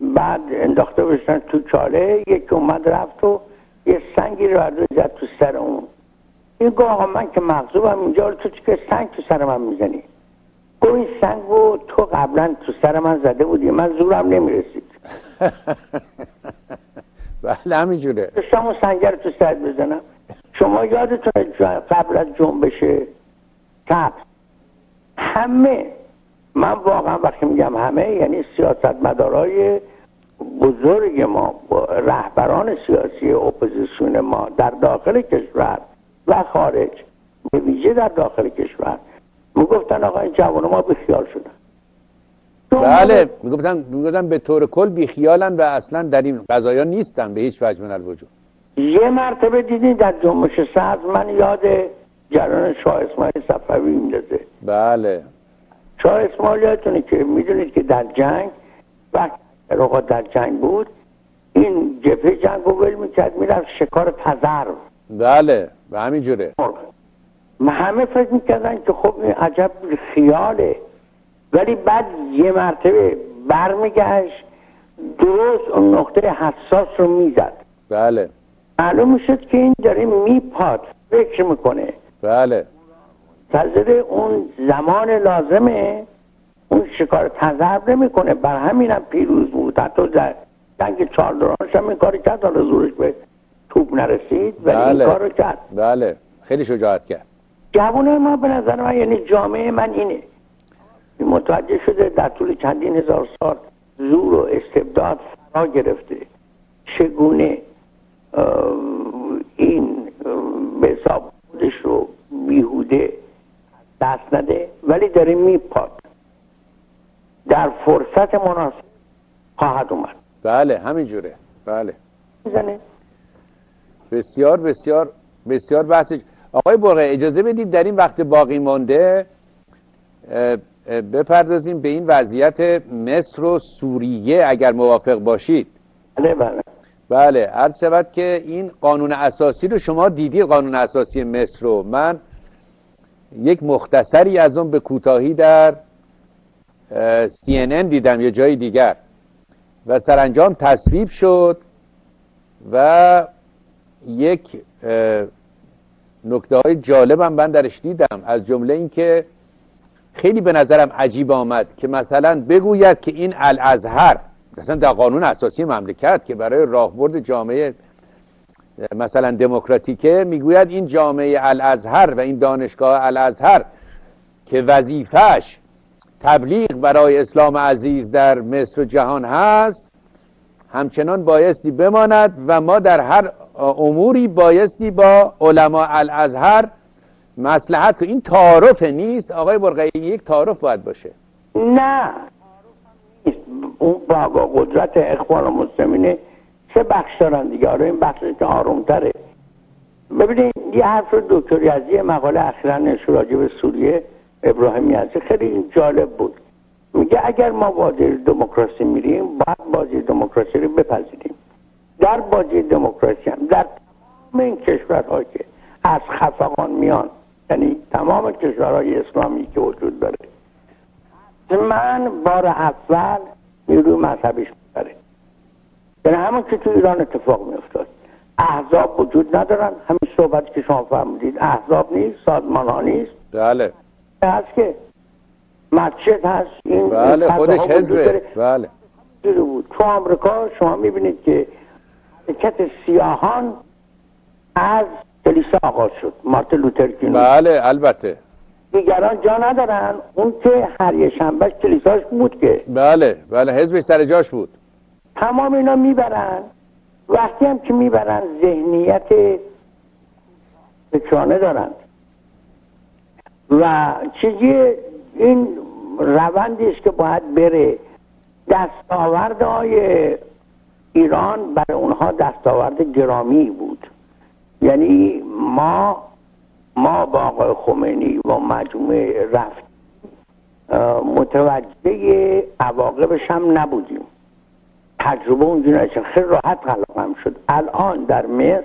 [SPEAKER 2] بعد انداخته بشن تو چاله یک اومد رفت و یه سنگی رو زد تو سر اون. این گفت من که مغزوبم اینجا تو که سنگ تو سر من می‌زنی؟ گفت این سنگ رو تو قبلا تو سر من زده بودی من زورم نمی‌رسید. <laughs> <laughs>
[SPEAKER 1] بله همینجوره.
[SPEAKER 2] اون سنگر تو سر بزنم. شما یادتونه قبل از جنبش تب. همه من واقعا وقتی میگم همه یعنی سیاست مدارای بزرگ ما رهبران سیاسی اپوزیسیون ما در داخل کشور و خارج به ویژه در داخل کشور می‌گفتن آقا این جوان ما خیال شدن.
[SPEAKER 1] بله می‌گفتن می‌گفتن به طور کل بیخیالن و اصلا در این قضایا نیستن به هیچ وجه من الوجود.
[SPEAKER 2] یه مرتبه دیدین در جنبش سبز من یاد جران شاه اسماعیل صفوی میندازه.
[SPEAKER 1] بله.
[SPEAKER 2] شاه اسماعیل یادتونه که می‌دونید که در جنگ وقت اوقات در جنگ بود این جبهه جنگ رو ول می‌کرد می‌رفت شکار پزر
[SPEAKER 1] بله به همین جوره
[SPEAKER 2] همه فکر می‌کردن که خب این عجب خیاله. ولی بعد یه مرتبه برمیگشت درست اون نقطه حساس رو می‌زد.
[SPEAKER 1] بله.
[SPEAKER 2] معلوم می‌شد که این داره میپاد فکر می‌کنه.
[SPEAKER 1] بله.
[SPEAKER 2] تزده اون زمان لازمه. اون شکار تذرب نمی‌کنه. بر همینم پیروز بود. حتی در جنگ چهار دورانش هم این کار کرد. حالا زورش به توپ نرسید ولی
[SPEAKER 1] بله.
[SPEAKER 2] این کار رو کرد.
[SPEAKER 1] بله. خیلی شجاعت کرد.
[SPEAKER 2] جوانه ما به نظر من یعنی جامعه من اینه. متوجه شده در طول چندین هزار سال زور و استبداد فرا گرفته. چگونه این به حساب خودش رو بیهوده دست نده ولی داره میپاد. در فرصت مناسب خواهد اومد.
[SPEAKER 1] بله همین جوره بله.
[SPEAKER 2] می‌زنه.
[SPEAKER 1] بسیار بسیار بسیار بحث. آقای برقه اجازه بدید در این وقت باقی مانده بپردازیم به این وضعیت مصر و سوریه اگر موافق باشید.
[SPEAKER 2] بله بله.
[SPEAKER 1] بله عرض شود که این قانون اساسی رو شما دیدی قانون اساسی مصر رو؟ من یک مختصری از اون به کوتاهی در سی دیدم یا جای دیگر. و سرانجام تصویب شد و یک نکته های جالبم من درش دیدم. از جمله اینکه خیلی به نظرم عجیب آمد که مثلا بگوید که این الازهر مثلا در قانون اساسی مملکت که برای راهبرد جامعه مثلا دموکراتیکه می‌گوید این جامعه الازهر و این دانشگاه الازهر که وظیفش تبلیغ برای اسلام عزیز در مصر و جهان هست همچنان بایستی بماند و ما در هر اموری بایستی با علما الازهر مسلحت این تعارف نیست آقای برقعی یک تعارف باید باشه.
[SPEAKER 2] نه. نیست. اون با قدرت اخوان و مسلمین سه بخش دارن دیگه. آره این بخشش که آرومتره. ببینید یه حرف دکتر یزدی مقاله اخیرا نشر راجع به سوریه ابراهیمی هستی خیلی جالب بود. میگه اگر ما بازی دموکراسی میریم باید بازی دموکراسی رو بپذیریم. در بازی دموکراسی هم در تمام این کشورهایی که از خفقان میان یعنی تمام کشورهای اسلامی که وجود داره. من بار اول نیروی مذهبیش می‌بره. یعنی همون که تو ایران اتفاق میافتاد. احزاب وجود ندارن. همین صحبت که شما فرمودید احزاب نیست سازمان ها نیست.
[SPEAKER 1] بله.
[SPEAKER 2] هست که مسجد هست این
[SPEAKER 1] بله خودش حزبه.
[SPEAKER 2] داره.
[SPEAKER 1] بله.
[SPEAKER 2] بود. تو آمریکا شما می‌بینید که حرکت سیاهان از کلیسا آغاز شد. مارتین لوتر کینگ
[SPEAKER 1] بله البته.
[SPEAKER 2] دیگران جا ندارن. اون که هر یه شنبه کلیساش بود که.
[SPEAKER 1] بله بله حزبش سر جاش بود.
[SPEAKER 2] تمام اینا می‌برن. وقتی هم که می‌برن ذهنیت فکرانه دارن. و چیزی این روندی است که باید بره. دستاورد های ایران برای اونها دستاورد گرامی بود. یعنی ما ما با آقای خمینی و مجموعه رفت متوجه عواقبش هم نبودیم. تجربه اونجوری نشه خیلی راحت قلقم شد. الان در مصر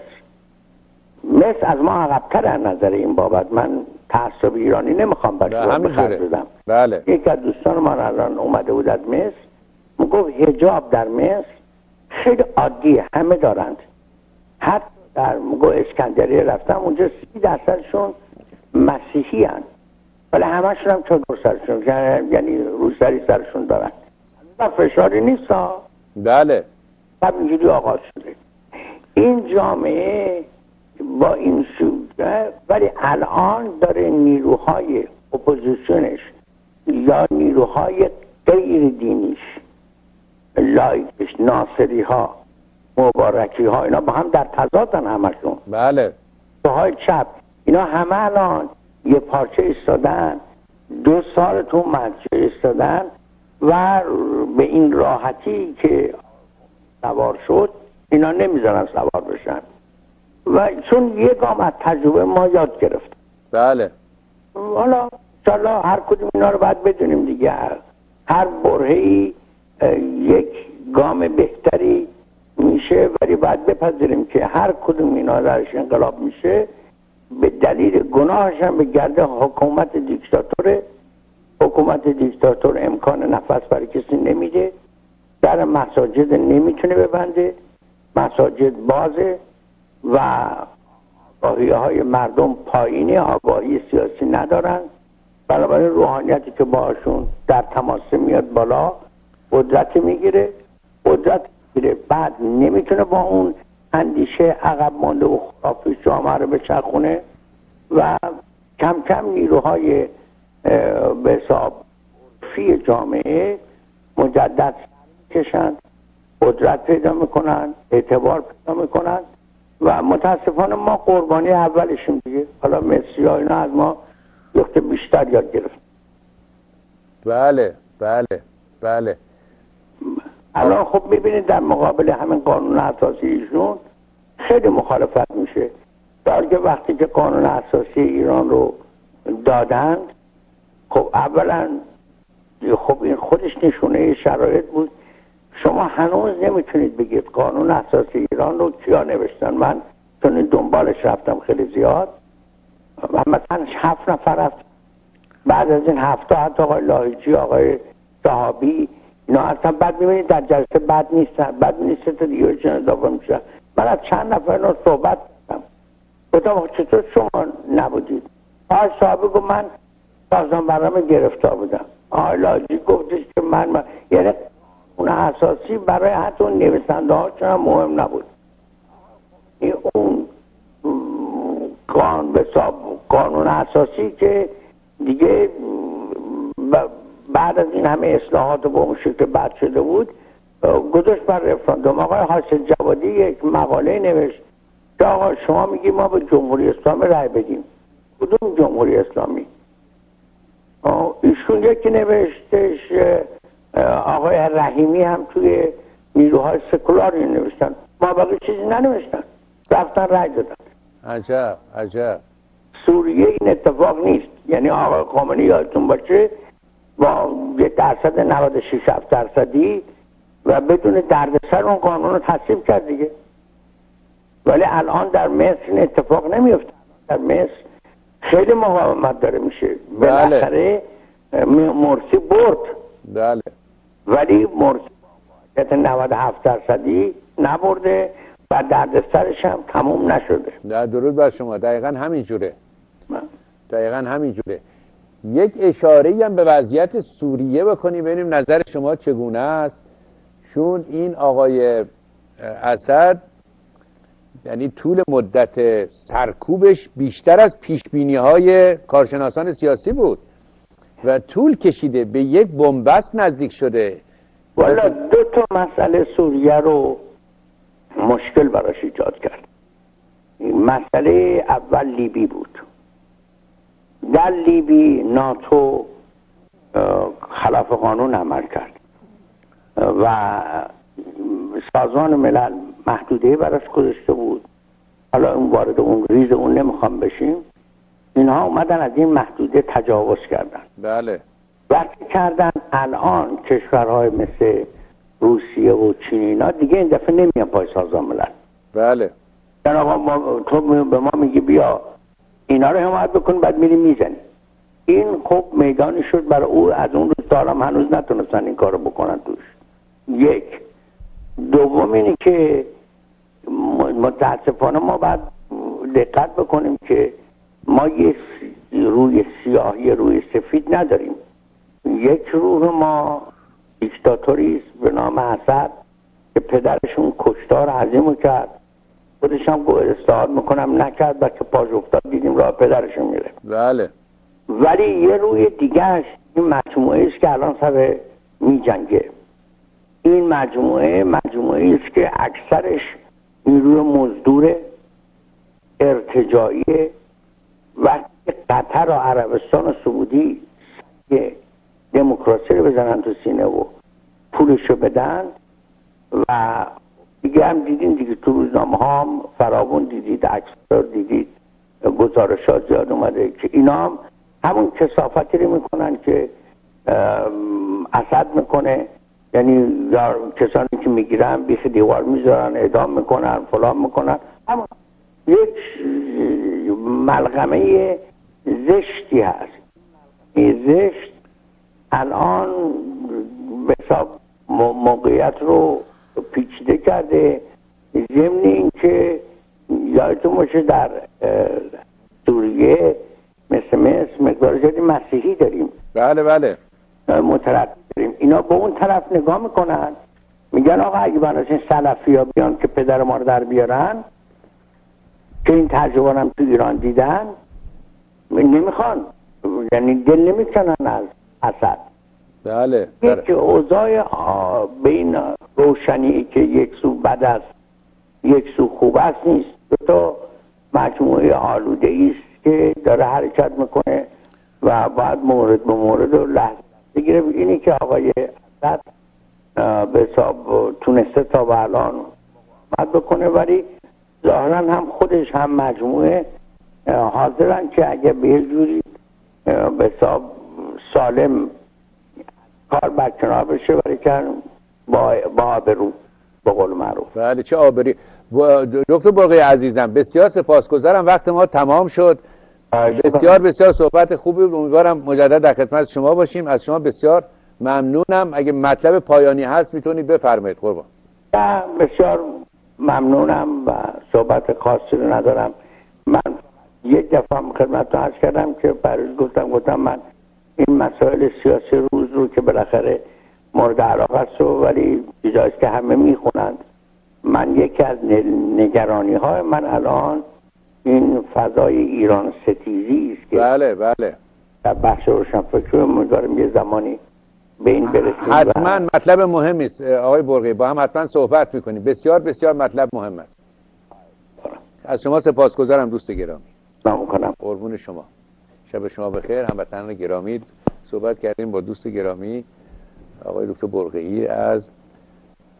[SPEAKER 2] مصر از ما عقبتر از نظر این بابت من تعصب ایرانی نمی‌خوام بخرج
[SPEAKER 1] جوره.
[SPEAKER 2] بدم
[SPEAKER 1] بله.
[SPEAKER 2] یکی از دوستان من الان اومده بود از مصر می‌گفت هجاب در مصر خیلی عادیه همه دارند. حتی در اسکندریه رفتم اونجا سی درصدشون مسیحی هن. ولی همشون هم چادر سرشون یعنی روسری سرشون دارن. و فشاری نیست ها
[SPEAKER 1] بله.
[SPEAKER 2] و اینجوری آغاز شده. این جامعه با این سوده ولی الان داره نیروهای اپوزیشنش یا نیروهای غیر دینیش لائیکش ناصری ها مبارکی ها اینا با هم در تضادن همشون.
[SPEAKER 1] بله.
[SPEAKER 2] های چپ. اینا همه الان یه پارچه ایستادن دو سال تو مسجد ایستادن و به این راحتی که سوار شد اینا نمی‌ذارن سوار بشن. و چون یه گام از تجربه ما یاد گرفت.
[SPEAKER 1] بله.
[SPEAKER 2] حالا انشالله هر کدوم اینا رو باید بدونیم دیگه. هر برهی یک گام بهتری میشه ولی باید بپذیریم که هر کدوم اینا درش انقلاب میشه به دلیل گناهش هم به گرده حکومت دیکتاتوره حکومت دیکتاتور امکان نفس برای کسی نمیده در مساجد نمی‌تونه ببنده مساجد بازه و آگاهی های مردم پایینی آگاهی سیاسی ندارن. بنابراین روحانیتی که باشون در تماس میاد بالا قدرت می‌گیره. قدرت می‌گیره. بعد نمی‌تونه با اون اندیشه عقب مانده و خرافی جامعه رو بچرخونه و کم کم نیروهای به حساب فی جامعه مجدد کشند قدرت پیدا می‌کنن اعتبار پیدا می‌کنن و متاسفانه ما قربانی اولشیم دیگه. حالا مصری ها اینا از ما یخت بیشتر یاد گرفت
[SPEAKER 1] بله بله بله.
[SPEAKER 2] الان خب می‌بینید در مقابل همین قانون اساسی ایشون خیلی مخالفت میشه. در که وقتی که قانون اساسی ایران رو دادند خب اولا خب این خودش نشونه شرایط بود. شما هنوز نمی‌تونید بگید قانون اساسی ایران رو کیا نوشتن. من چون دنبالش رفتم خیلی زیاد. و مثلا هفت نفر رفت بعد از این هفته حتی آقای لاهیجی آقای صحابی اینا اصلا بعد می‌بینید در جلسه بد نیستن بد نیست تا دیگه چون اضافه میشن من از چند نفر اینا صحبت کردم. گفتم چطور شما نبودید؟ آقای صحابی گفت من سازمان برنامه گرفتار بودم. آقای لاهیجی گفتش که من, من یعنی اون اساسی برای حتی اون نویسنده ها چون مهم نبود. اون قانون قانون اساسی که دیگه بعد از این همه اصلاحات به اون شکل بد شده بود گذاشت بر رفراندوم. آقای حاصل جوادی یک مقاله نوشت که آقا شما میگی ما به جمهوری اسلامی رای بدیم. کدوم جمهوری اسلامی؟ ایشون یکی نوشتش آقای رحیمی هم توی نیروهای سکولاری نوشتن. ما باقی چیزی ننوشتن. رفتن رای دادن.
[SPEAKER 1] عجب عجب.
[SPEAKER 2] سوریه این اتفاق نیست. یعنی آقای خامنه‌ای یادتون باشه با یه درصد 96 7 درصدی و بدون دردسر اون قانون رو تصویب کرد دیگه. ولی الان در مصر این اتفاق نمیفته در مصر خیلی مقاومت داره میشه.
[SPEAKER 1] بله.
[SPEAKER 2] بالاخره مرسی برد.
[SPEAKER 1] بله.
[SPEAKER 2] ولی مرسی 97 درصدی نبرده و دردسرش هم تموم نشده.
[SPEAKER 1] نه درود بر شما. دقیقا همین جوره دقیقا همین جوره یک اشاره هم به وضعیت سوریه بکنیم ببینیم نظر شما چگونه است. چون این آقای اسد یعنی طول مدت سرکوبش بیشتر از پیشبینی های کارشناسان سیاسی بود و طول کشیده به یک بنبست نزدیک شده.
[SPEAKER 2] والا دو تا مسئله سوریه رو مشکل براش ایجاد کرد. مسئله اول لیبی بود. در لیبی ناتو خلاف قانون عمل کرد. و سازمان ملل محدوده براش گذاشته بود. حالا اون وارد اون ریز اون نمی‌خوام بشیم. اینها اومدن از این محدوده تجاوز کردن.
[SPEAKER 1] بله.
[SPEAKER 2] وقتی کردن الان کشورهای مثل روسیه و چین اینا دیگه این دفعه نمیان پای سازمان ملل.
[SPEAKER 1] بله.
[SPEAKER 2] آقا تو به ما میگی بیا. اینا رو حمایت بکن بعد میری می‌زنی. این خب میدانی شد برای او از اون روز دارم هنوز نتونستن این کارو بکنن توش. یک. دوم اینه که متاسفانه ما باید دقت بکنیم که ما یه روی سیاه یه روی سفید نداریم. یک روح ما دیکتاتوری به نام حسد که پدرشون کشتار عظیم کرد. خودش هم استعاد می‌کنم نکرد و که پاش افتاد دیدیم راه پدرشون میره.
[SPEAKER 1] بله.
[SPEAKER 2] ولی یه روی دیگهش این مجموعه است که الان سر میجنگه. این مجموعه مجموعه است که اکثرش نیروی مزدور ارتجاعی و قطر و عربستان و سعودی که دموکراسی رو بزنن تو سینه و پولش رو بدن و دیگه هم دیدین دیگه تو روزنامه هم فراون دیدید عکس دیدید گزارشات زیاد اومده که اینا هم همون کسافتی رو می‌کنن که اسد می‌کنه. یعنی کسانی که می‌گیرن بیخ دیوار می‌ذارن اعدام می‌کنن فلان می‌کنن. اما یک ملغمه زشتی هست. این زشت الان به موقعیت رو پیچیده کرده. ضمن اینکه یادتون باشه در سوریه مثل مثل مقدار زیادی مسیحی داریم.
[SPEAKER 1] بله بله.
[SPEAKER 2] مترد داریم. اینا به اون طرف نگاه می‌کنن. میگن آقا اگه بناسین سلفی ها بیان که پدر ما رو در بیارن که این تجربه هم تو ایران دیدن نمی‌خوان. یعنی دل نمی‌کنن از اسد
[SPEAKER 1] بله
[SPEAKER 2] یک اوضاع بین روشنی که یک سو بد است یک سو خوب است نیست. دو تا مجموعه آلوده است که داره حرکت می‌کنه و بعد مورد به مورد و لحظه بگیره اینی که آقای اسد به حساب تونسته تا به الان بکنه ولی ظاهرا هم خودش هم مجموعه حاضرن که اگه به جوری به حساب سالم کار برکنار بشه که با, با آبرو به قول معروف.
[SPEAKER 1] بله چه آبری دکتر برقی عزیزم بسیار سپاسگزارم. وقت ما تمام شد. بسیار بسیار صحبت خوبی بود. امیدوارم مجدد در خدمت شما باشیم. از شما بسیار ممنونم. اگه مطلب پایانی هست می‌تونید بفرمایید قربان.
[SPEAKER 2] بسیار ممنونم و صحبت خاصی رو ندارم. من یک دفعه خدمت رو کردم که برای گفتم گفتم من این مسائل سیاسی روز رو که بالاخره مورد علاقه است ولی چیزایست که همه می‌خونند. من یکی از نگرانی های من الان این فضای ایران ستیزی است که
[SPEAKER 1] بله بله.
[SPEAKER 2] در بخش فکر امیدوارم یه زمانی به این برسیم
[SPEAKER 1] حتما مطلب مهمی است آقای برقی. با هم حتما صحبت می‌کنیم. بسیار بسیار مطلب مهم است. از شما سپاسگزارم دوست گرامی.
[SPEAKER 2] سلام کنم
[SPEAKER 1] قربون شما. شب شما بخیر. هموطنان گرامی صحبت کردیم با دوست گرامی آقای دکتر برقی از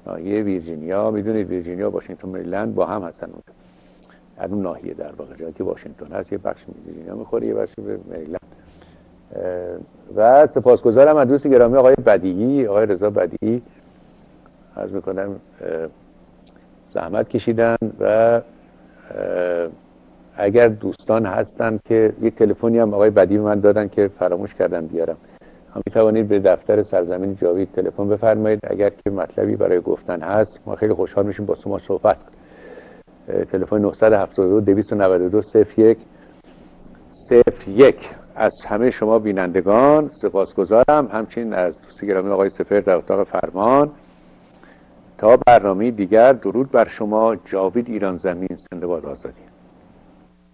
[SPEAKER 1] ناحیه ویرجینیا. می‌دونید ویرجینیا واشنگتن مریلند با هم هستن اونجا. از اون ناحیه در واقع جایی که واشنگتن هست یه بخش ویرجینیا می‌خوره یه بخش به مریلند. و سپاسگزارم از دوست گرامی آقای بدیعی آقای رضا بدیعی از می‌کنم زحمت کشیدن و اگر دوستان هستن که یه تلفنی هم آقای بدی من دادن که فراموش کردم بیارم. می توانید به دفتر سرزمین جاوید تلفن بفرمایید. اگر که مطلبی برای گفتن هست ما خیلی خوشحال میشیم با شما صحبت کنیم. تلفن 972 292 01 01 از همه شما بینندگان سپاسگزارم. همچنین از دوست گرامی آقای سفر در اتاق فرمان. تا برنامه دیگر درود بر شما. جاوید ایران زمین زنده باد آزادی.